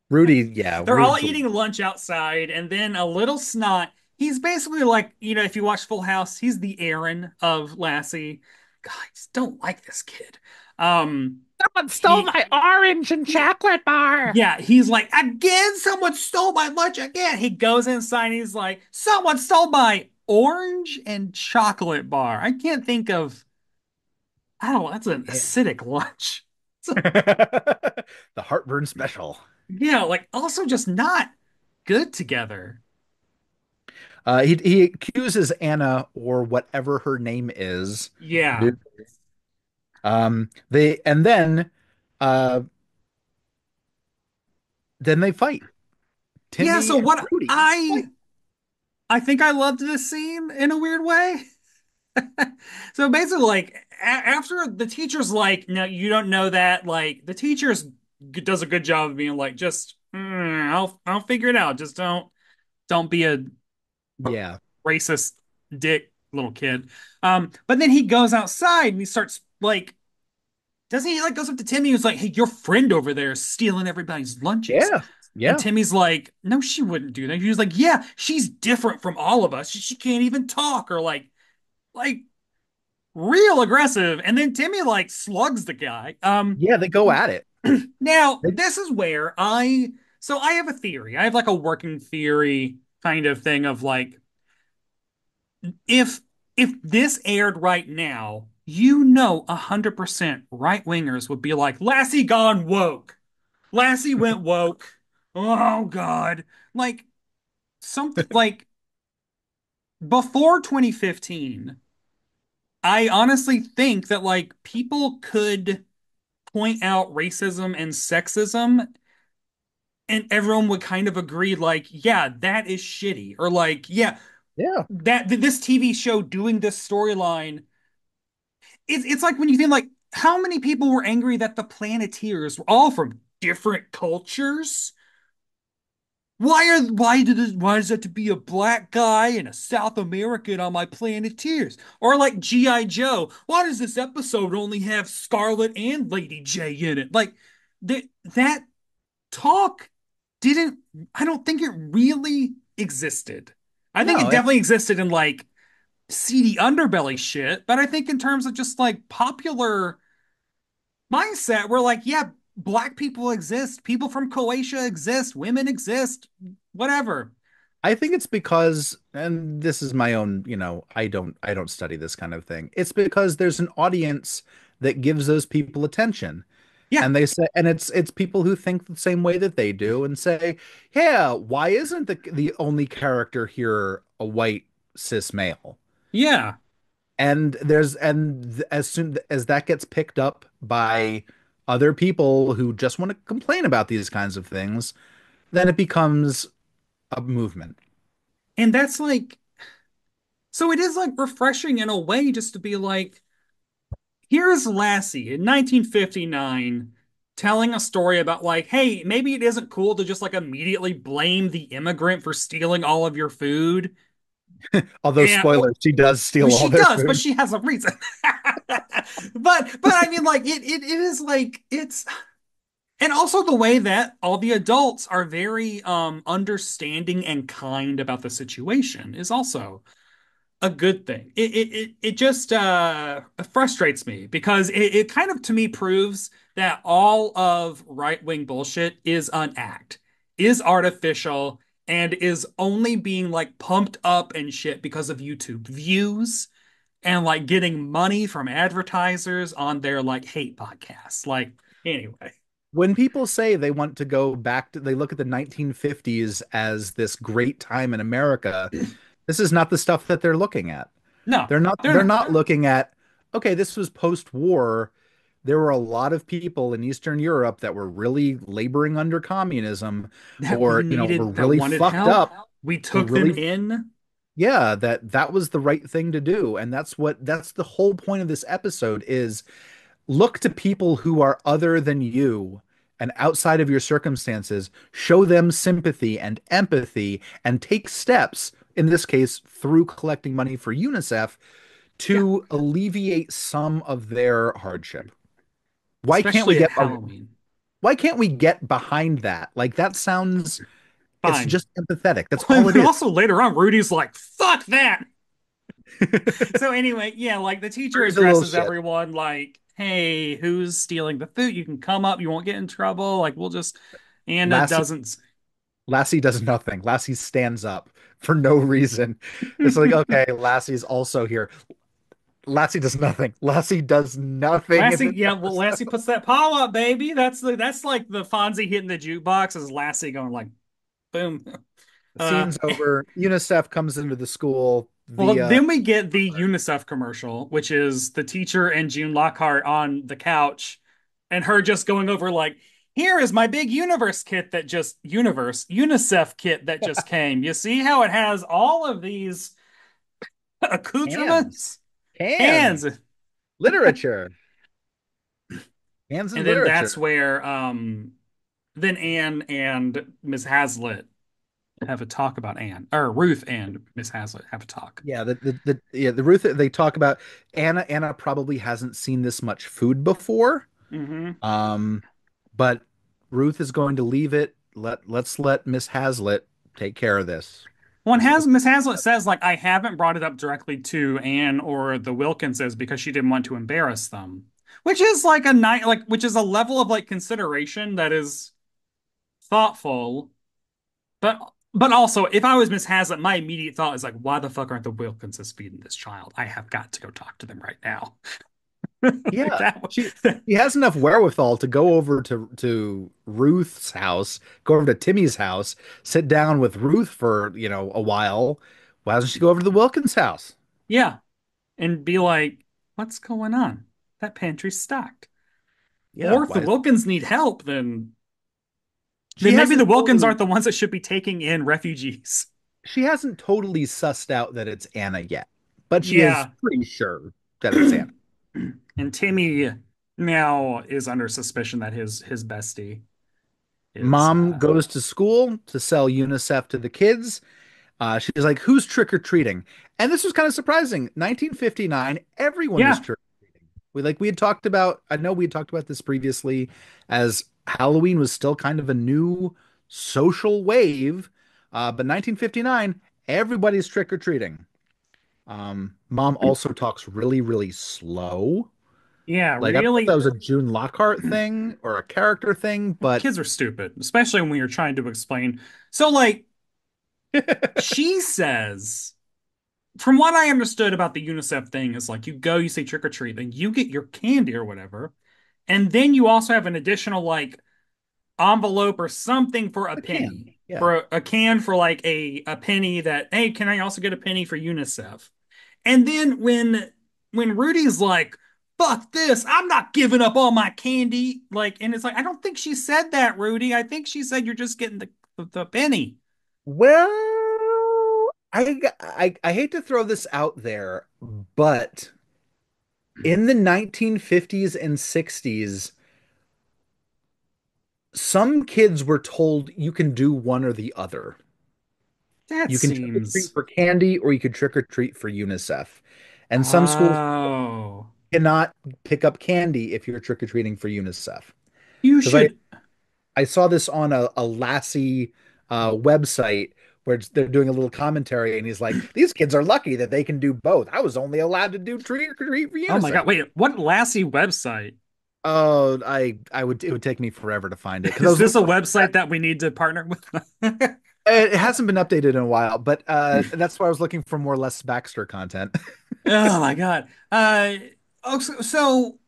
Rudy, yeah,
They're all eating lunch outside, and then a little snot. He's basically like, you know, if you watch Full House, he's the Aaron of Lassie. God, I just don't like this kid. Um,
someone stole
he,
my orange and chocolate bar.
yeah, he's like, again, someone stole my lunch again. He goes inside and he's like, someone stole my orange and chocolate bar. I can't think of, I don't know, that's an
Yeah.
acidic lunch. <laughs>
The heartburn special.
yeah, like also just not good together.
Uh, he he accuses Anna or whatever her name is.
Yeah.
Um, they and then uh then they fight.
Yeah, so what
Rudy
I
fight.
I think I loved this scene in a weird way. <laughs> So basically, like a after the teacher's like, "No, you don't know that." Like the teacher's g- does a good job of being like, "Just, mm, I'll I'll figure it out. Just don't don't be a
Yeah.
racist dick little kid." Um, but then he goes outside and he starts like, doesn't he like goes up to Timmy who's like, "Hey, your friend over there is stealing everybody's lunches."
Yeah.
And
Yeah.
Timmy's like, "No, she wouldn't do that." He was like, "Yeah, she's different from all of us. She, she can't even talk or like." like real aggressive. And then Timmy like slugs the guy. Um,
Yeah, they go at it. <clears throat>
now this is where I so I have a theory. I have like a working theory kind of thing of like if if this aired right now, you know a hundred percent right wingers would be like, Lassie gone woke. Lassie went <laughs> woke. Oh God. Like something <laughs> like before 2015 I honestly think that like people could point out racism and sexism and everyone would kind of agree like yeah that is shitty or like yeah
Yeah.
that this TV show doing this storyline it's it's like when you think like how many people were angry that the Planeteers were all from different cultures why are why did it why is that to be a black guy and a South American on my Planeteers? Or like G.I. Joe, why does this episode only have Scarlett and Lady Jaye in it? Like that that talk didn't, I don't think it really existed. I think it
No, it,
definitely existed in like seedy underbelly shit, but I think in terms of just like popular mindset, we're like, yeah, black people exist, people from Croatia exist, women exist, whatever.
I think it's because, and this is my own, you know, I don't I don't study this kind of thing. It's because there's an audience that gives those people attention.
Yeah,
And they say, and it's it's people who think the same way that they do and say, yeah, why isn't the the only character here a white cis male?
yeah.
And there's and as soon as that gets picked up by other people who just want to complain about these kinds of things, then it becomes a movement.
And that's like, so it is like refreshing in a way just to be like, here's Lassie in 1959 telling a story about like, hey, maybe it isn't cool to just like immediately blame the immigrant for stealing all of your food. <laughs>
Although
And
spoilers, she does steal all
she
their
does, but she has a reason. <laughs> but but I mean like it, it it is like it's and also the way that all the adults are very um understanding and kind about the situation is also a good thing. It it it, just uh frustrates me because it, it kind of to me proves that all of right-wing bullshit is an act, is artificial, and is only being like pumped up and shit because of YouTube views and like getting money from advertisers on their like hate podcasts. Like anyway.
When people say they want to go back to, they look at the 1950s as this great time in America, this is not the stuff that they're looking at.
No,
They're not
they're
they're
not.
not looking at, okay, this was post-war. There were a lot of people in Eastern Europe that were really laboring under communism or, you know, were really fucked
help.
up,
We took them
really
in.
yeah, that that was the right thing to do. And that's what that's the whole point of this episode is look to people who are other than you and outside of your circumstances, show them sympathy and empathy, and take steps, in this case, through collecting money for UNICEF
Yeah,
to alleviate some of their hardship. Why can't we get
Halloween.
why can't we get behind that? Like that sounds it's just empathetic. That's all it
And also later on, Rudy's like, fuck that. <laughs> So anyway, yeah, like the teacher addresses everyone like, hey, who's stealing the food? You can come up, you won't get in trouble. Like we'll just Anna
Lassie
doesn't
Lassie does nothing. Lassie stands up for no reason. It's like, <laughs> okay, Lassie's also here. Lassie does nothing. Lassie does nothing
Lassie, <laughs> yeah, well. Lassie puts that paw up, baby. That's the that's like the Fonzie hitting the jukebox is Lassie going like boom.
The
Uh
scene's over. UNICEF comes into the school.
Well,
The uh
then we get the UNICEF commercial, which is the teacher and June Lockhart on the couch, and her just going over like, "Here is my big universe kit that just universe UNICEF kit that just came. You see how it has all of these accoutrements, hands, and
literature, cans and
then that's where um, then Anne and Miss Hazlitt have a talk about Anne, or Ruth and Miss Hazlitt have a talk.
Yeah, the, the the yeah the Ruth they talk about Anna. Anna probably hasn't seen this much food before.
hmm
Um, but Ruth is going to leave it. Let let's let Miss Hazlitt take care of this. This
has Miss Hazlitt says like I haven't brought it up directly to Anne or the Wilkinses because she didn't want to embarrass them, which is like a night like which is a level of like consideration that is thoughtful. But but also if I was Miss Hazlitt, my immediate thought is like, why the fuck aren't the Wilkinses feeding this child? I have got to go talk to them right now. <laughs> Like
yeah,
that.
she she has enough wherewithal to go over to to Ruth's house, go over to Timmy's house, sit down with Ruth for, you know, a while. Why doesn't she go over to the Wilkins house?
Yeah, and be like, what's going on? That pantry's stocked.
Yeah,
Or if the Wilkins need help, then
she
then maybe the Wilkins
totally
aren't the ones that should be taking in refugees. <laughs>
she hasn't totally sussed out that it's Anna yet, but she is pretty sure that it's Anna. <clears throat>
And Timmy now is under suspicion that his his bestie is
Mom
uh
goes to school to sell UNICEF to the kids. Uh, she's like, "Who's trick or treating?" And this was kind of surprising. 1959, everyone was
yeah,
trick or treating. We like we had talked about. I know we had talked about this previously, as Halloween was still kind of a new social wave. Uh, but 1959, everybody's trick or treating. Um, mom also talks really, really slow.
Yeah,
Like I don't know if that was a June Lockhart <clears throat> thing or a character thing, but
Kids are stupid, especially when you're trying to explain. So, like, <laughs> she says, from what I understood about the UNICEF thing, is like you go, you say trick or treat, then you get your candy or whatever. And then you also have an additional, like, envelope or something for a
a
penny,
can. Yeah.
for a, a can for like a, a penny that, hey, can I also get a penny for UNICEF? And then when when Rudy's like, fuck this, I'm not giving up all my candy. Like, and it's like, I don't think she said that, Rudy. I think she said you're just getting the, the, penny.
Well, I, I I hate to throw this out there, but in the 1950s and 60s, some kids were told you can do one or the other.
That
You can trick or treat for candy or you could trick or treat for UNICEF. And some schools
Oh.
Cannot pick up candy if you're trick or treating for UNICEF.
You
Because I,
should.
I saw this on a, a Lassie uh, website where they're doing a little commentary, and he's like, "These kids are lucky that they can do both. I was only allowed to do trick or treat for UNICEF."
Oh my God. Wait, what Lassie website?
Oh, I I would it would take me forever to find it
Is
was
this a website that we need to partner with? <laughs>
it hasn't been updated in a while, but uh, that's why I was looking for more Les Baxter content. <laughs>
Oh my God. Uh, oh, so, so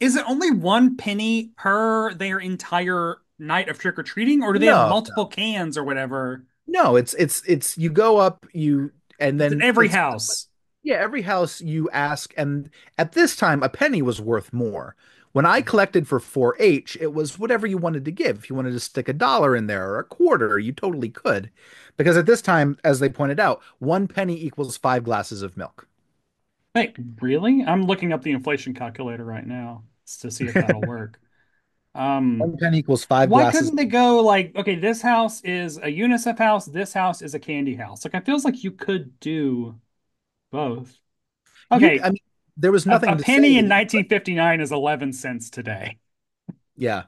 is it only one penny per their entire night of trick or treating, or do they have
No,
multiple cans or whatever?
no, it's it's it's you go up you and then
every house.
Yeah, every house you ask, and at this time, a penny was worth more. When I collected for 4-H, it was whatever you wanted to give. If you wanted to stick a dollar in there or a quarter, you totally could. Because at this time, as they pointed out, one penny equals five glasses of milk.
Wait, really? I'm looking up the inflation calculator right now to see if that'll <laughs> work. Um,
One penny equals five
why
glasses.
couldn't they go like, okay, this house is a UNICEF house, this house is a candy house. Like, I feels like you could do both.
You,
Okay,
I mean, there was
a, a
nothing to say
penny in
you could.
1959 is 11 cents today.
Yeah.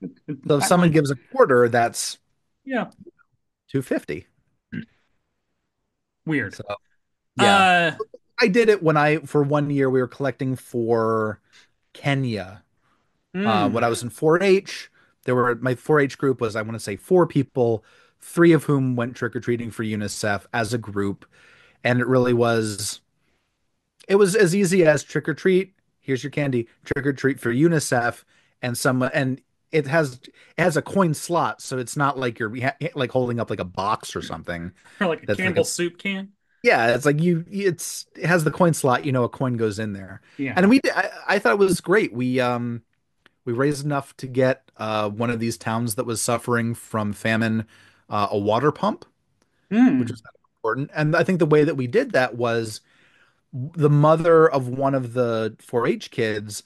<laughs> So if someone gives a quarter, that's
yeah,
250.
weird.
So yeah.
Uh,
I did it when I, for one year, we were collecting for Kenya. Uh, when
mm,
I was in 4-H, there were my 4-H group was I want to say four people, three of whom went trick-or-treating for UNICEF as a group, and it really was it was as easy as trick or treat, here's your candy, trick or treat for UNICEF, and some and it has it has a coin slot, so it's not like you're like holding up like a box or something.
or <laughs> like a
That's like a
soup can.
Yeah, it's like you it's it has the coin slot, you know, a coin goes in there.
Yeah, And
we I, I thought it was great. We um we raised enough to get uh, one of these towns that was suffering from famine uh, a water pump, which
Mm.
was kind of important. And I think the way that we did that was the mother of one of the 4-H kids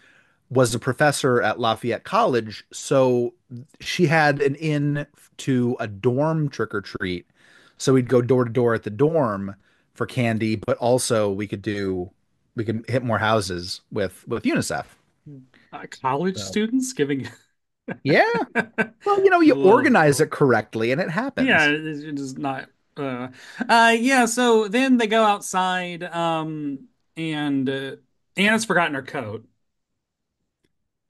was a professor at Lafayette College, so she had an in to a dorm trick or treat. So we'd go door to door at the dorm for candy, but also we could do we could hit more houses with with UNICEF.
Uh, college
So
students giving. <laughs>
yeah, Well, you know, you
Ugh.
organize it correctly and it happens.
Yeah, it's just not. Uh, uh, yeah. So then they go outside, um, and uh, Anna's forgotten her coat,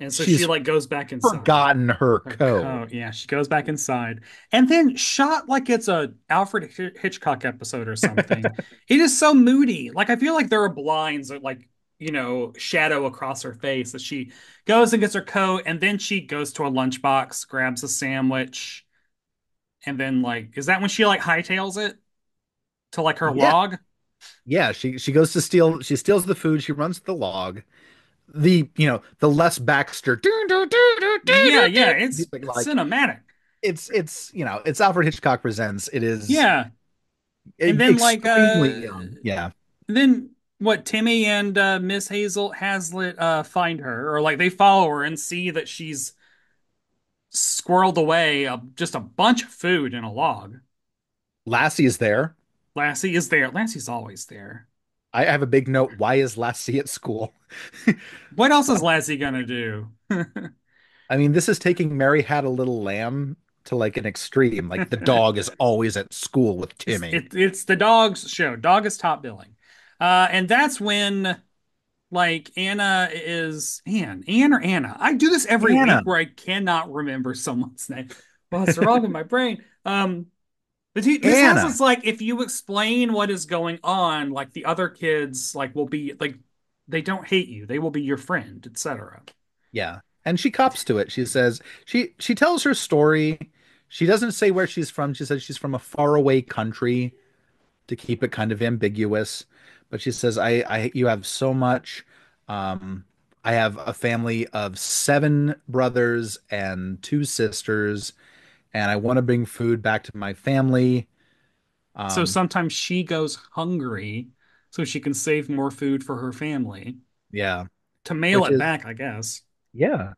and so she like goes back inside.
forgotten her
Her coat. Yeah, she goes back inside, and then shot like it's a Alfred Hitch- Hitchcock episode or something. <laughs> It is so moody. Like I feel like there are blinds that like you know shadow across her face as she goes and gets her coat, and then she goes to a lunchbox, grabs a sandwich, and then like is that when she like hightails it to like her
Yeah,
log?
yeah. She she goes to steal. She steals the food. She runs to the log. The you know the Les Baxter.
Yeah, yeah. It's
Like
cinematic.
it's it's you know it's Alfred Hitchcock presents. It is
Yeah, and then like uh,
young. Yeah.
then what? Timmy and uh, Miss Hazel Hazlitt uh find her, or like they follow her and see that she's squirreled away a, just a bunch of food in a log.
Lassie is there.
Lassie is there. Lassie's always there.
I have a big note. Why is Lassie at school? <laughs>
What else is Lassie gonna do? <laughs>
I mean, this is taking Mary Had a Little Lamb to like an extreme. Like the dog is <laughs> always at school with
It's
Timmy.
it, it's the dog's show. Dog is top billing. Uh, and that's when like Anna is Anne, Anne or Anna. I do this every week where I cannot remember someone's name. Well, it's wrong in my brain. Um, but he, this
Anna.
like if you explain what is going on, like the other kids like will be like they don't hate you. They will be your friend, etc.
Yeah. And she cops to it. She says she she tells her story. She doesn't say where she's from. She says she's from a faraway country to keep it kind of ambiguous. But she says, I, I you have so much. Um, I have a family of seven brothers and two sisters, and I want to bring food back to my family.
So
Um,
sometimes she goes hungry so she can save more food for her family
yeah,
to mail
which
it
is
back, I guess.
yeah.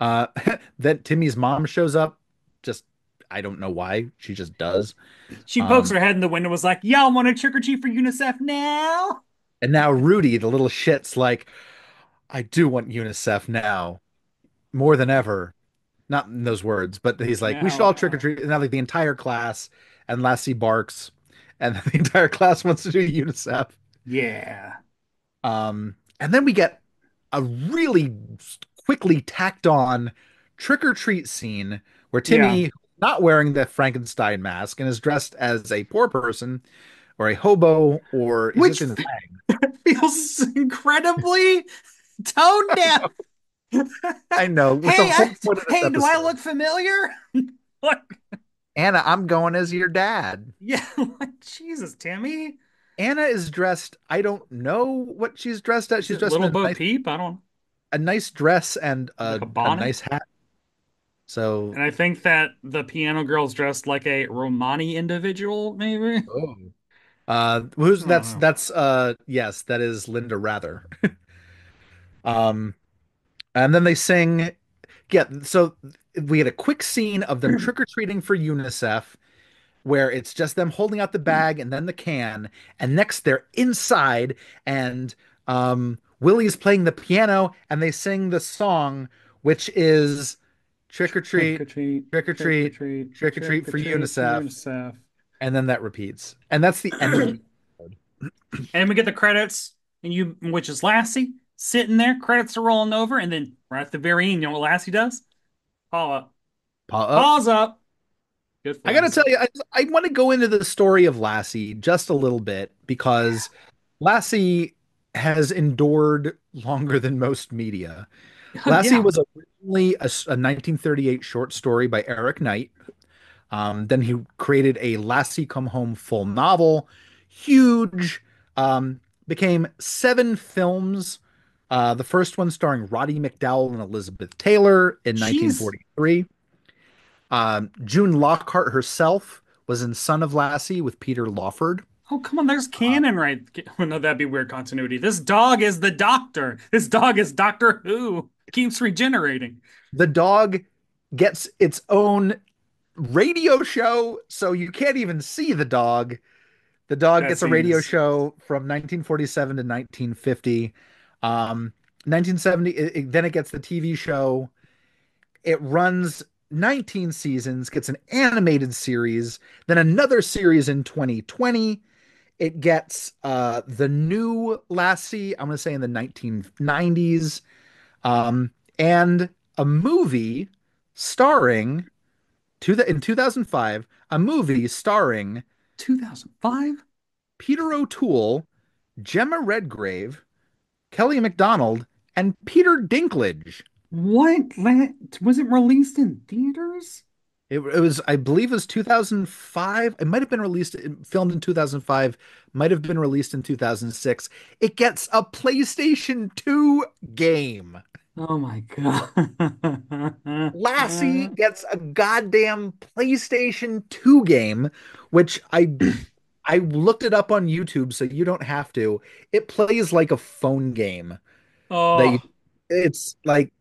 Uh, <laughs> then Timmy's mom shows up. Just I don't know why. She just does.
She pokes
Um,
her head in the window, was like, Y'all want to trick or treat for UNICEF now?
and now Rudy, the little shit's like, I do want UNICEF now more than ever. Not in those words, but he's like, we should all trick or treat, And now, like the entire class, and Lassie barks, and <laughs> the entire class wants to do UNICEF.
Yeah.
Um, and then we get a really quickly tacked on trick or treat scene where
Yeah.
Timmy, not wearing the Frankenstein mask and is dressed as a poor person or a hobo, or
Which <laughs> feels incredibly tone <laughs> deaf.
I know. <laughs>
Hey, I,
point of this
hey, do I look familiar? <laughs> like,
Anna, I'm going as your dad.
yeah, like <laughs> Jesus, Timmy.
Anna is dressed. I don't know what she's dressed as. She's
it
dressed in
Little
a
Bo
nice,
Peep? I don't
a nice dress and
like
a,
a
a nice hat. So,
And I think that the piano girl's dressed like a Romani individual, maybe.
oh, uh, who's that's that's uh, yes, that is Linda Wrather. Um, and then they sing. Yeah, so we had a quick scene of them trick or treating for UNICEF, where it's just them holding out the bag and then the can, and next they're inside, and um, Willie's playing the piano, and they sing the song, which is trick or treat, trick or treat, trick or treat
trick or
for
treat for
UNICEF,
UNICEF.
and then that repeats, and that's the end of the <clears throat> episode.
And we get the credits, and you, which is Lassie sitting there. Credits are rolling over, and then right at the very end, you know what Lassie does? Paw up,
Paw up.
paws up. Good for
I gotta tell you, I, I want to go into the story of Lassie just a little bit because Lassie has endured longer than most media. <laughs> Lassie
yeah,
was originally a 1938 short story by Eric Knight. Um, then he created a Lassie Come Home full novel, huge, um, became seven films. Uh, the first one starring Roddy McDowall and Elizabeth Taylor in
she's
1943. Um, June Lockhart herself was in Son of Lassie with Peter Lawford.
Oh, come on, there's canon right. Well, <laughs> no, that'd be weird continuity. This dog is the doctor. This dog is Doctor Who. Keeps regenerating.
The dog gets its own radio show, so you can't even see the dog. The dog
That
gets a radio show from 1947 to 1950. Um, 1970, it, it- then it gets the TV show. It runs 19 seasons, gets an animated series, then another series in 2020. It gets uh, the new Lassie, I'm going to say in the 1990s, um, and a movie starring to the in 2005, a movie starring
2005.
Peter O'Toole, Gemma Redgrave, Kelly Macdonald, and Peter Dinklage.
What? Was it released in theaters?
It, it was, I believe, it was 2005. It might have been released, filmed in 2005, might have been released in 2006. It gets a PlayStation 2 game.
Oh my God. <laughs>
Lassie gets a goddamn PlayStation 2 game, which I I looked it up on YouTube, so you don't have to. It plays like a phone game. That oh. you,
Oh,
it's like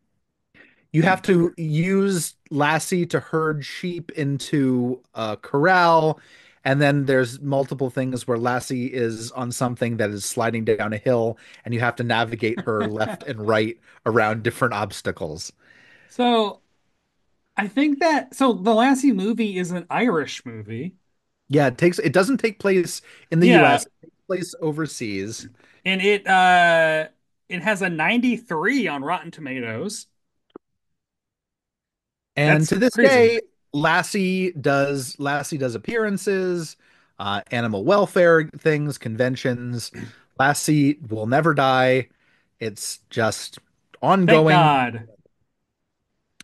you have to use Lassie to herd sheep into a corral, and then there's multiple things where Lassie is on something that is sliding down a hill, and you have to navigate her <laughs> left and right around different obstacles.
so I think that so the Lassie movie is an Irish movie.
Yeah, it takes it doesn't take place in the
Yeah,
US, it takes place overseas.
and it uh it has a 93 on Rotten Tomatoes.
And
That's
to this
crazy.
day, Lassie does Lassie does appearances, uh, animal welfare things, conventions. Lassie will never die. It's just
Thank
ongoing.
God.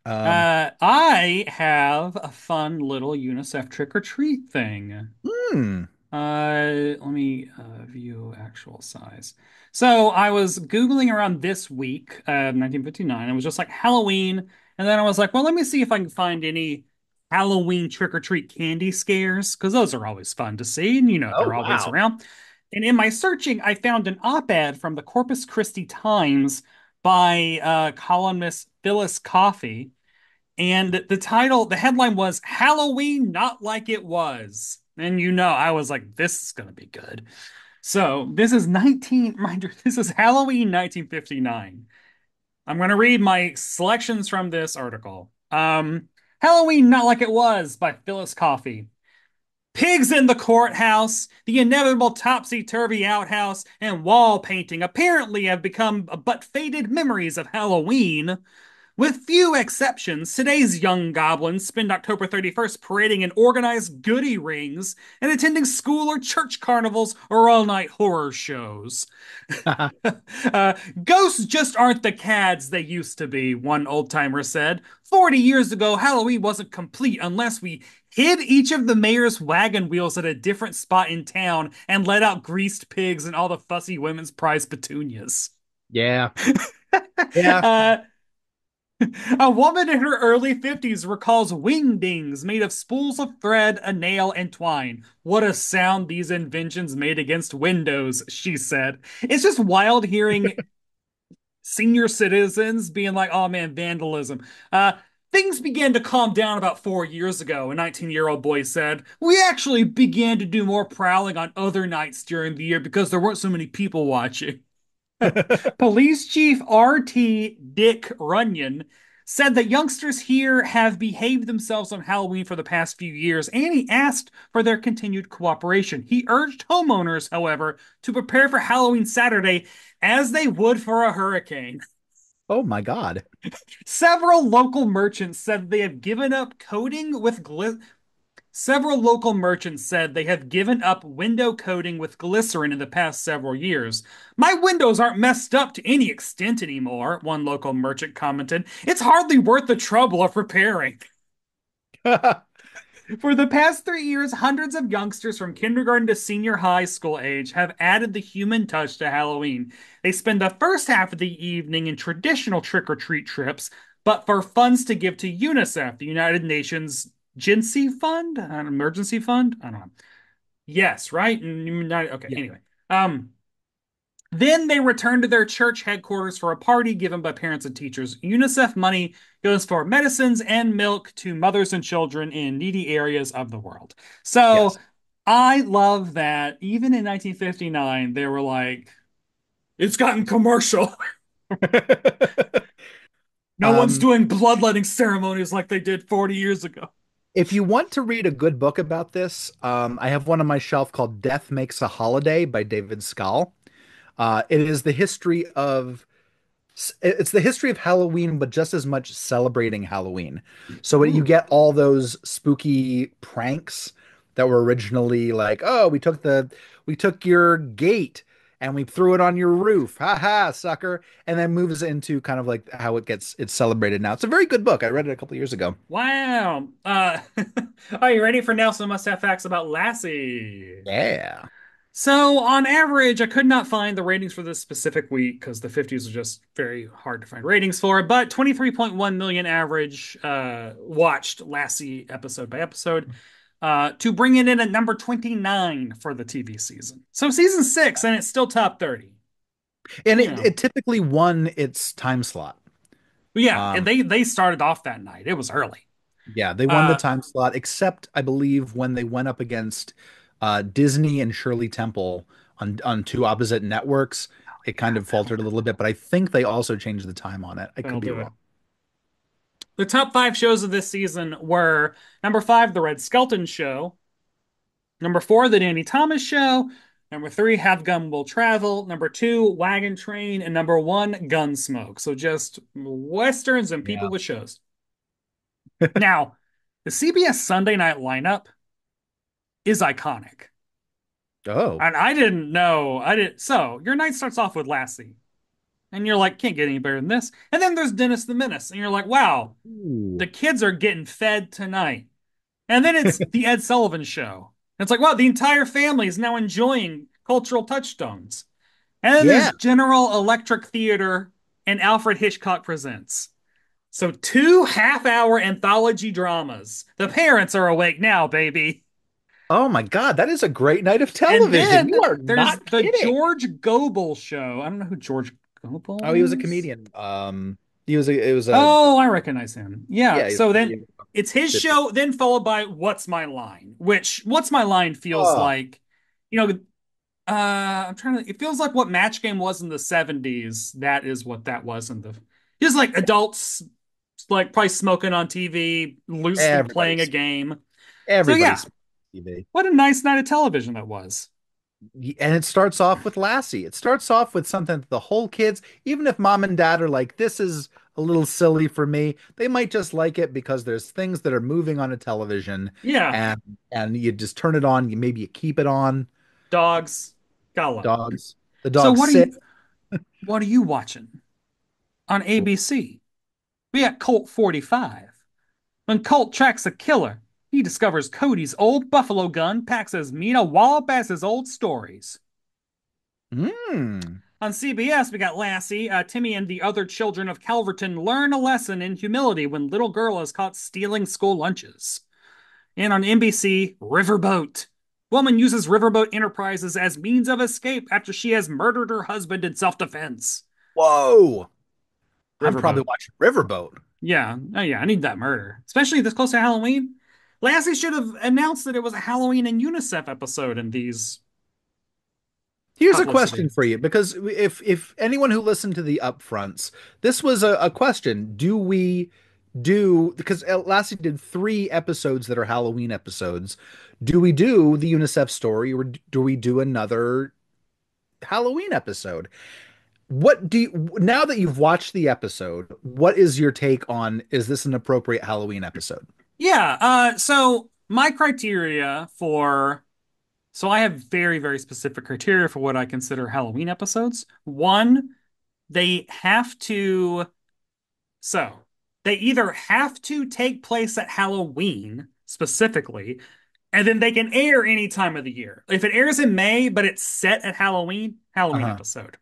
Um,
Uh, I have a fun little UNICEF trick or treat thing.
hmm.
Uh, let me uh, view actual size. So I was Googling around this week, uh, 1959. It was just like Halloween. And then I was like, well, let me see if I can find any Halloween trick or treat candy scares, because those are always fun to see. And you know,
Oh
they're always
wow.
around. And in my searching, I found an op-ed from the Corpus Christi Times by uh, columnist Phyllis Coffey. And the title, the headline was Halloween Not Like It Was. And you know, I was like, this is going to be good. So this is 19, <laughs> reminder, this is Halloween 1959. I'm going to read my selections from this article. Um, Halloween Not Like It Was by Phyllis Coffey. Pigs in the courthouse, the inevitable topsy-turvy outhouse, and wall painting apparently have become but faded memories of Halloween. With few exceptions, today's young goblins spend October 31st parading in organized goody rings and attending school or church carnivals or all night horror shows. <laughs> <laughs> uh, ghosts just aren't the cads they used to be, one old timer said. 40 years ago, Halloween wasn't complete unless we hid each of the mayor's wagon wheels at a different spot in town and let out greased pigs and all the fussy women's prize petunias.
Yeah. <laughs> Yeah.
uh, a woman in her early 50s recalls wingdings made of spools of thread, a nail, and twine. What a sound these inventions made against windows, she said. It's just wild hearing <laughs> senior citizens being like, oh man, vandalism. Uh, things began to calm down about four years ago, a 19 year old boy said. We actually began to do more prowling on other nights during the year because there weren't so many people watching. <laughs> Police Chief R.T. Dick Runyon said that youngsters here have behaved themselves on Halloween for the past few years, and he asked for their continued cooperation. He urged homeowners, however, to prepare for Halloween Saturday as they would for a hurricane.
Oh my God. <laughs>
Several local merchants said they have given up coating with gly- Several local merchants said they have given up window coating with glycerin in the past several years. My windows aren't messed up to any extent anymore, one local merchant commented. It's hardly worth the trouble of repairing. <laughs> For the past three years, hundreds of youngsters from kindergarten to senior high school age have added the human touch to Halloween. They spend the first half of the evening in traditional trick or treat trips, but for funds to give to UNICEF, the United Nations Emergency Fund, an emergency fund. I don't know. Yes, right. Okay.
Yeah.
Anyway, um, then they return to their church headquarters for a party given by parents and teachers. UNICEF money goes for medicines and milk to mothers and children in needy areas of the world. So
Yes.
I love that even in 1959, they were like, it's gotten commercial. <laughs> <laughs> no one's
Um,
doing bloodletting ceremonies like they did 40 years ago.
If you want to read a good book about this, um, I have one on my shelf called Death Makes a Holiday by David Skal. Uh, it is the history of it's the history of Halloween, but just as much celebrating Halloween. So you get all those spooky pranks that were originally like, oh, we took the we took your gate and we threw it on your roof. Ha ha, sucker. And then moves into kind of like how it gets it's celebrated now. It's a very good book. I read it a couple years ago.
Wow. Uh, <laughs> are you ready for Nielsen Must Have Facts about Lassie?
Yeah.
So, on average, I could not find the ratings for this specific week because the 50s are just very hard to find ratings for. But 23.1 million average uh, watched Lassie episode by episode uh, to bring it in at number 29 for the TV season. So, season six, and it's still top 30.
And it, it typically won its time slot.
yeah, and
Um,
they they started off that night. It was early.
Yeah, they won the
Uh,
time slot, except I believe when they went up against uh, Disney and Shirley Temple on on two opposite networks, it kind of faltered a little bit. But I think they also changed the time on it. I could be wrong.
The top five shows of this season were number five, The Red Skelton Show, number four, The Danny Thomas Show, number three, Have Gun Will Travel, number two, Wagon Train, and number one, Gunsmoke. So just westerns and people
Yeah.
with shows. <laughs> Now, the CBS Sunday night lineup is iconic.
Oh.
And I didn't know. I didn't. So your night starts off with Lassie, and you're like, can't get any better than this. And then there's Dennis the Menace, and you're like, wow,
Ooh.
the kids are getting fed tonight. And then it's the Ed Sullivan Show. It's like, wow, the entire family is now enjoying cultural touchstones. And then
Yeah.
there's General Electric Theater and Alfred Hitchcock Presents. So two half-hour anthology dramas. The parents are awake now, baby.
Oh my God, that is a great night of
And
television. You are
there's
not
the
kidding.
George Gobel show. I don't know who George
Oh, he was a comedian. Um, he was a, it was a,
Oh, I recognize him. Yeah.
yeah,
So then it's his show, then followed by What's My Line, which What's My Line feels
Oh,
like, you know, uh, I'm trying to, it feels like what Match Game was in the 70s. That is what that was in the, just like adults, like probably smoking on TV, loosely playing a
everybody's
game. So yeah,
everybody's TV.
what a nice night of television that was.
And it starts off with Lassie. It starts off with something that the whole kids, even if mom and dad are like, this is a little silly for me, they might just like it because there's things that are moving on a television
Yeah.
and and you just turn it on, you maybe you keep it on.
Dogs. Gotta love it.
Dogs. The
So
dogs
what are you, what are you watching on ABC? We got Colt 45. When Colt tracks a killer, he discovers Cody's old buffalo gun packs as mean a wallop as his old stories.
Mm.
On CBS, we got Lassie. Uh, Timmy and the other children of Calverton learn a lesson in humility when little girl is caught stealing school lunches. And on NBC, Riverboat. Woman uses Riverboat Enterprises as means of escape after she has murdered her husband in self-defense.
Whoa. I'm probably
Riverboat.
watching Riverboat.
Yeah. Oh, yeah. I need that murder, especially this close to Halloween. Lassie should have announced that it was a Halloween and UNICEF episode in these
Here's a question for you because if if anyone who listened to the upfronts, this was a, a question. Do we do because Lassie did three episodes that are Halloween episodes. Do we do the UNICEF story or do we do another Halloween episode? What do you now that you've watched the episode, what is your take on is this an appropriate Halloween episode?
Yeah. Uh, so my criteria for so I have very, very specific criteria for what I consider Halloween episodes. One, they have to so they either have to take place at Halloween specifically, and then they can air any time of the year. If it airs in May, but it's set at Halloween, Halloween
Uh-huh.
episode.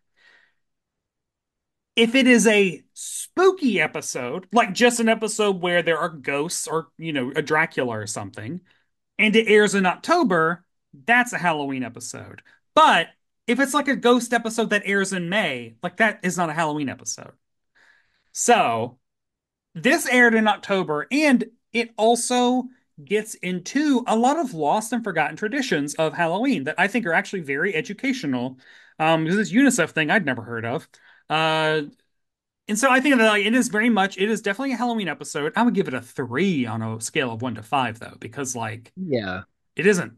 If it is a spooky episode, like just an episode where there are ghosts or, you know, a Dracula or something, and it airs in October, that's a Halloween episode. But if it's like a ghost episode that airs in May, like that is not a Halloween episode. So this aired in October, and it also gets into a lot of lost and forgotten traditions of Halloween that I think are actually very educational. Um, this UNICEF thing I'd never heard of. Uh, and so I think that like, it is very much, it is definitely a Halloween episode. I would give it a three on a scale of one to five, though, because like
Yeah.
it isn't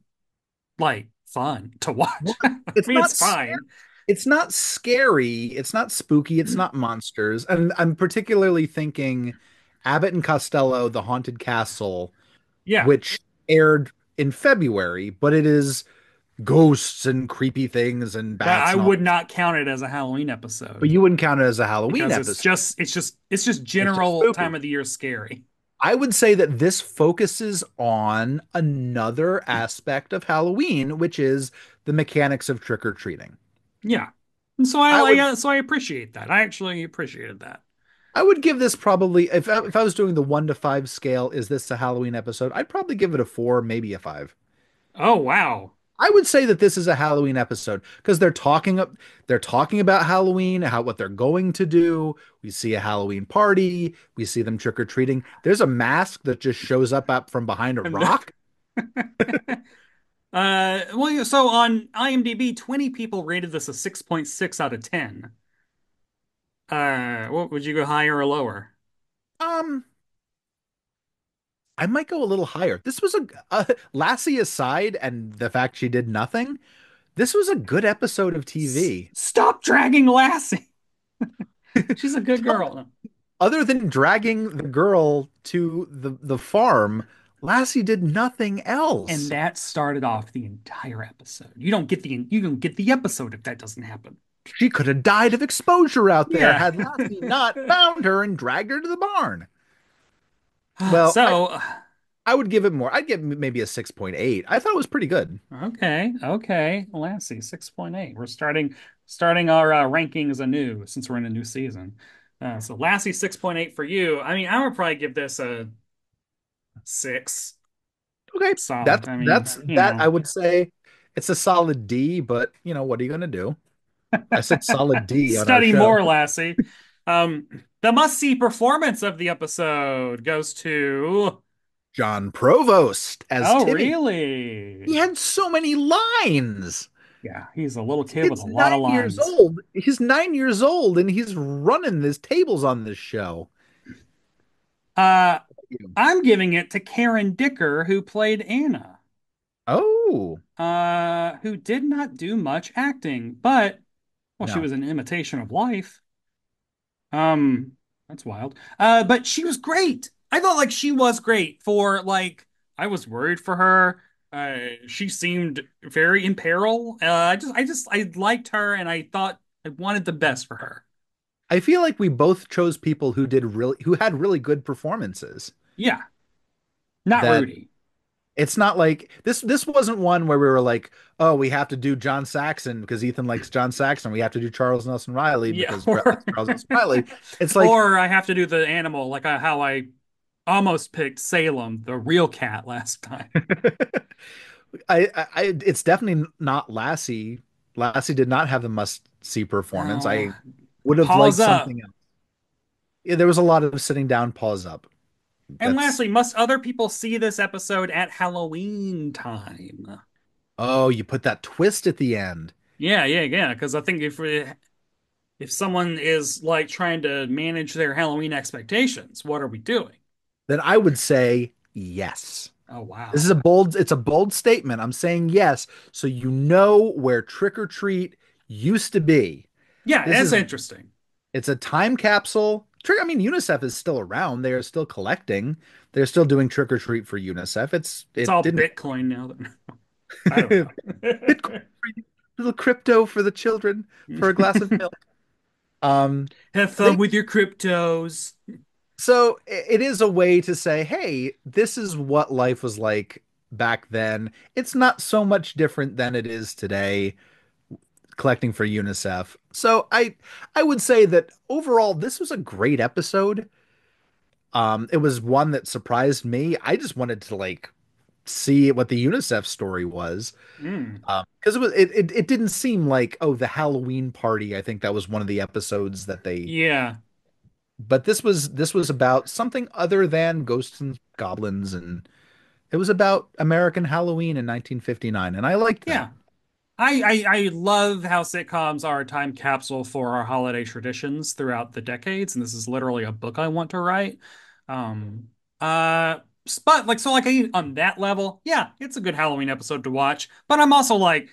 like fun to watch.
Well, <laughs>
I
it's
mean,
not
it's fine.
it's not scary, it's not spooky, it's not monsters. And I'm particularly thinking Abbott and Costello, The Haunted Castle,
Yeah,
which aired in February, but it is ghosts and creepy things and
that I would not count it as a Halloween episode.
But you wouldn't count it as a Halloween
it's
episode.
just, it's just, it's just
It's just
general
spooky.
time of the year scary.
I would say that this focuses on another aspect of Halloween, which is the mechanics of trick or treating.
Yeah, and so I
I would
uh, so I appreciate that. I actually appreciated that.
I would give this probably if I, if I was doing the one to five scale, is this a Halloween episode? I'd probably give it a four, maybe a five.
Oh wow,
I would say that this is a Halloween episode because they're talking up they're talking about Halloween, how what they're going to do. We see a Halloween party, we see them trick or treating. There's a mask that just shows up up from behind a rock. <laughs>
uh, well, so on IMDb, 20 people rated this a 6.6 out of 10. Uh, what would you go higher or lower?
Um, I might go a little higher. This was a, Lassie aside, and the fact she did nothing. This was a good episode of
S-
TV.
stop dragging Lassie. <laughs> She's a good girl.
Other than dragging the girl to the the farm, Lassie did nothing else.
And that started off the entire episode. You don't get the you don't get the episode if that doesn't happen.
She could have died of exposure out there
Yeah.
had Lassie not <laughs> found her and dragged her to the barn. Well,
So,
I would give it more. I'd give maybe a 6.8. I thought it was pretty good.
okay, okay, Lassie, 6.8. We're starting starting our uh, rankings anew since we're in a new season. Uh, so Lassie 6.8 for you. I mean, I would probably give this a six.
Okay.
Solid.
That's
I mean,
that's that
know,
I would say it's a solid D, but you know, what are you gonna do? I said solid D on
study more, Lassie. Um, the must-see performance of the episode goes to.
John Provost as
Oh,
Timmy. He had so many lines.
Yeah, he's a little kid with a lot of
nine years
lines.
old. He's nine years old and he's running this tables on this show.
Uh, I'm giving it to Karen Dicker, who played Anna,
Oh,
uh, who did not do much acting, but well, she was an imitation of life. Um, that's wild. Uh, but she was great. I felt like she was great for like I was worried for her. Uh, she seemed very in peril. Uh, I just, I just, I liked her, and I thought I wanted the best for her.
I feel like we both chose people who did really who had really good performances.
Yeah, not
That
Rudy.
It's not like this this wasn't one where we were like, oh, we have to do John Saxon because Ethan likes John Saxon. We have to do Charles Nelson
Reilly
because Brett
or
Charles Nelson Reilly. <laughs> It's like
or I have to do the animal, like I, how I almost picked Salem, the real cat, last time. <laughs>
I, I it's definitely not Lassie. Lassie did not have the must see performance.
No,
I would have liked
up.
something else. Yeah, there was a lot of sitting down, pause up.
And lastly, must other people see this episode at Halloween time?
oh, you put that twist at the end.
Yeah, yeah, yeah. Because I think if if someone is like trying to manage their Halloween expectations, what are we doing?
Then I would say yes.
Oh, wow.
This is a bold, it's a bold statement. I'm saying yes, so you know where trick or treat used to be.
Yeah,
This
that's
is
interesting.
it's a time capsule. Trick, I mean, UNICEF is still around. They are still collecting. They're still doing trick or treat for UNICEF. It's
It's all
didn't
Bitcoin now. I don't <laughs>
Bitcoin, little crypto for the children for a glass of <laughs> milk. Um,
Have
they
fun with your cryptos.
so it is a way to say, hey, this is what life was like back then. It's not so much different than it is today, collecting for UNICEF. So I I would say that overall this was a great episode. Um, it was one that surprised me. I just wanted to like see what the UNICEF story was.
Mm.
Um, because it was it, it it didn't seem like oh the Halloween party. I think that was one of the episodes that they
Yeah,
but this was this was about something other than ghosts and goblins and it was about American Halloween in 1959 and I liked that.
yeah. I, I I love how sitcoms are a time capsule for our holiday traditions throughout the decades, and this is literally a book I want to write. Um, uh, but like so, like I, on that level, yeah, it's a good Halloween episode to watch. But I'm also like,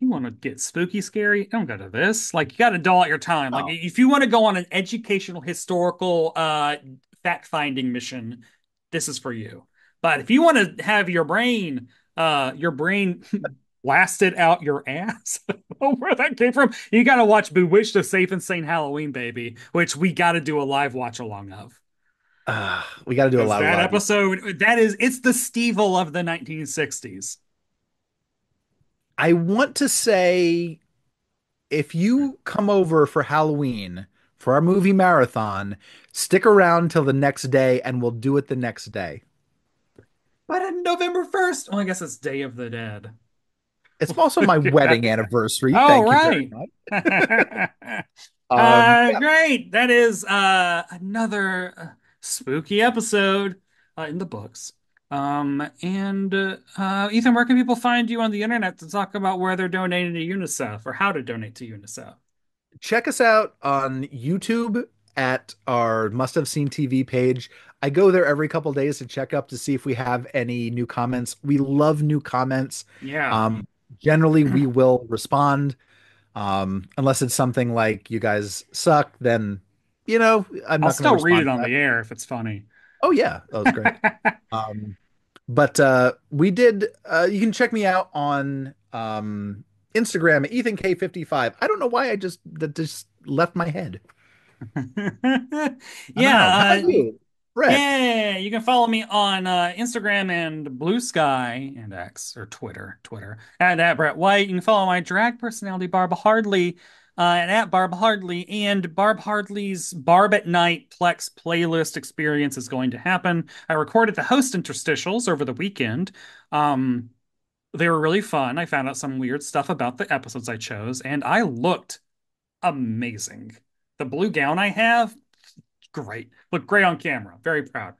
you want to get spooky, scary? Don't go to this. Like, you got to dull out your time. Like,
Oh.
if you want to go on an educational, historical, uh, fact-finding mission, this is for you. But if you want to have your brain, uh, your brain <laughs> blasted out your ass, <laughs> I don't know where that came from. You got to watch Bewitched: A Safe and Sane Halloween, baby, which we got to do a live watch along of.
Uh, <sighs> we got to do a of
that
live.
episode, that is, it's the Stevel of the 1960s.
I want to say if you come over for Halloween for our movie marathon, stick around till the next day and we'll do it the next day.
But on November 1st, oh, I guess it's Day of the Dead.
It's also my <laughs> wedding anniversary.
Oh,
Thank you very
right.
much. <laughs> Um,
Uh,
yeah,
great. That is uh another uh, spooky episode uh, in the books. Um, and uh, uh, Ethan, where can people find you on the internet to talk about where they're donating to UNICEF or how to donate to UNICEF?
check us out on YouTube at our Must Have Seen TV page. I go there every couple days to check up to see if we have any new comments. We love new comments.
Yeah.
Um, generally, we will respond. Um, unless it's something like you guys suck, then you know I'm
I'll
not going to
still read it on the air if it's funny.
Oh yeah, that was great. <laughs> Um, but uh, we did. Uh, you can check me out on um, Instagram, Ethan Kaye55. I don't know why I just that just left my head. <laughs> I don't know. How
Yeah, uh,
Brett?
you can follow me on uh, Instagram and Bluesky and X or Twitter, Twitter, and at Brett White. You can follow my drag personality, Barb Hardley, uh, and at Barb Hardley. And Barb Hardley's Barb at Night Plex playlist experience is going to happen. I recorded the host interstitials over the weekend. Um, they were really fun. I found out some weird stuff about the episodes I chose, and I looked amazing. The blue gown I have, great. Look great on camera. Very proud.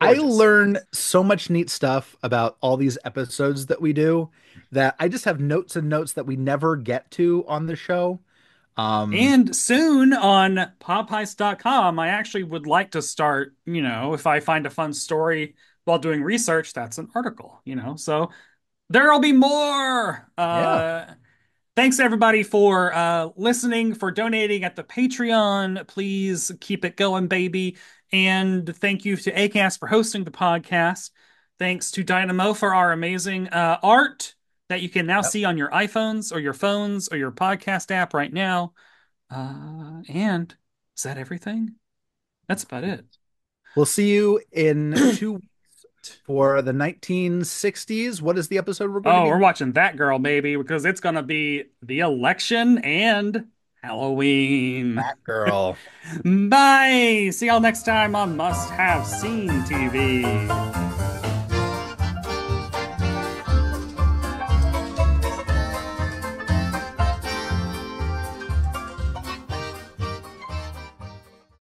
I learn so much neat stuff about all these episodes that we do that I just have notes and notes that we never get to on the show. Um,
And soon on popheist.com, I actually would like to start, you know, if I find a fun story while doing research, that's an article, you know. So there'll be more.
yeah.
Thanks everybody for uh, listening, for donating at the Patreon. Please keep it going, baby. And thank you to Acast for hosting the podcast. Thanks to Dyna Moe for our amazing uh, art that you can now see on your iPhones or your phones or your podcast app right now. Uh, and is that everything? That's about it.
We'll see you in <clears throat> two weeks for the 1960s. What is the episode we're going to
Oh, we're watching that girl, baby, because it's gonna be the election and Halloween.
That Girl. <laughs>
Bye. See y'all next time on Must Have Seen TV.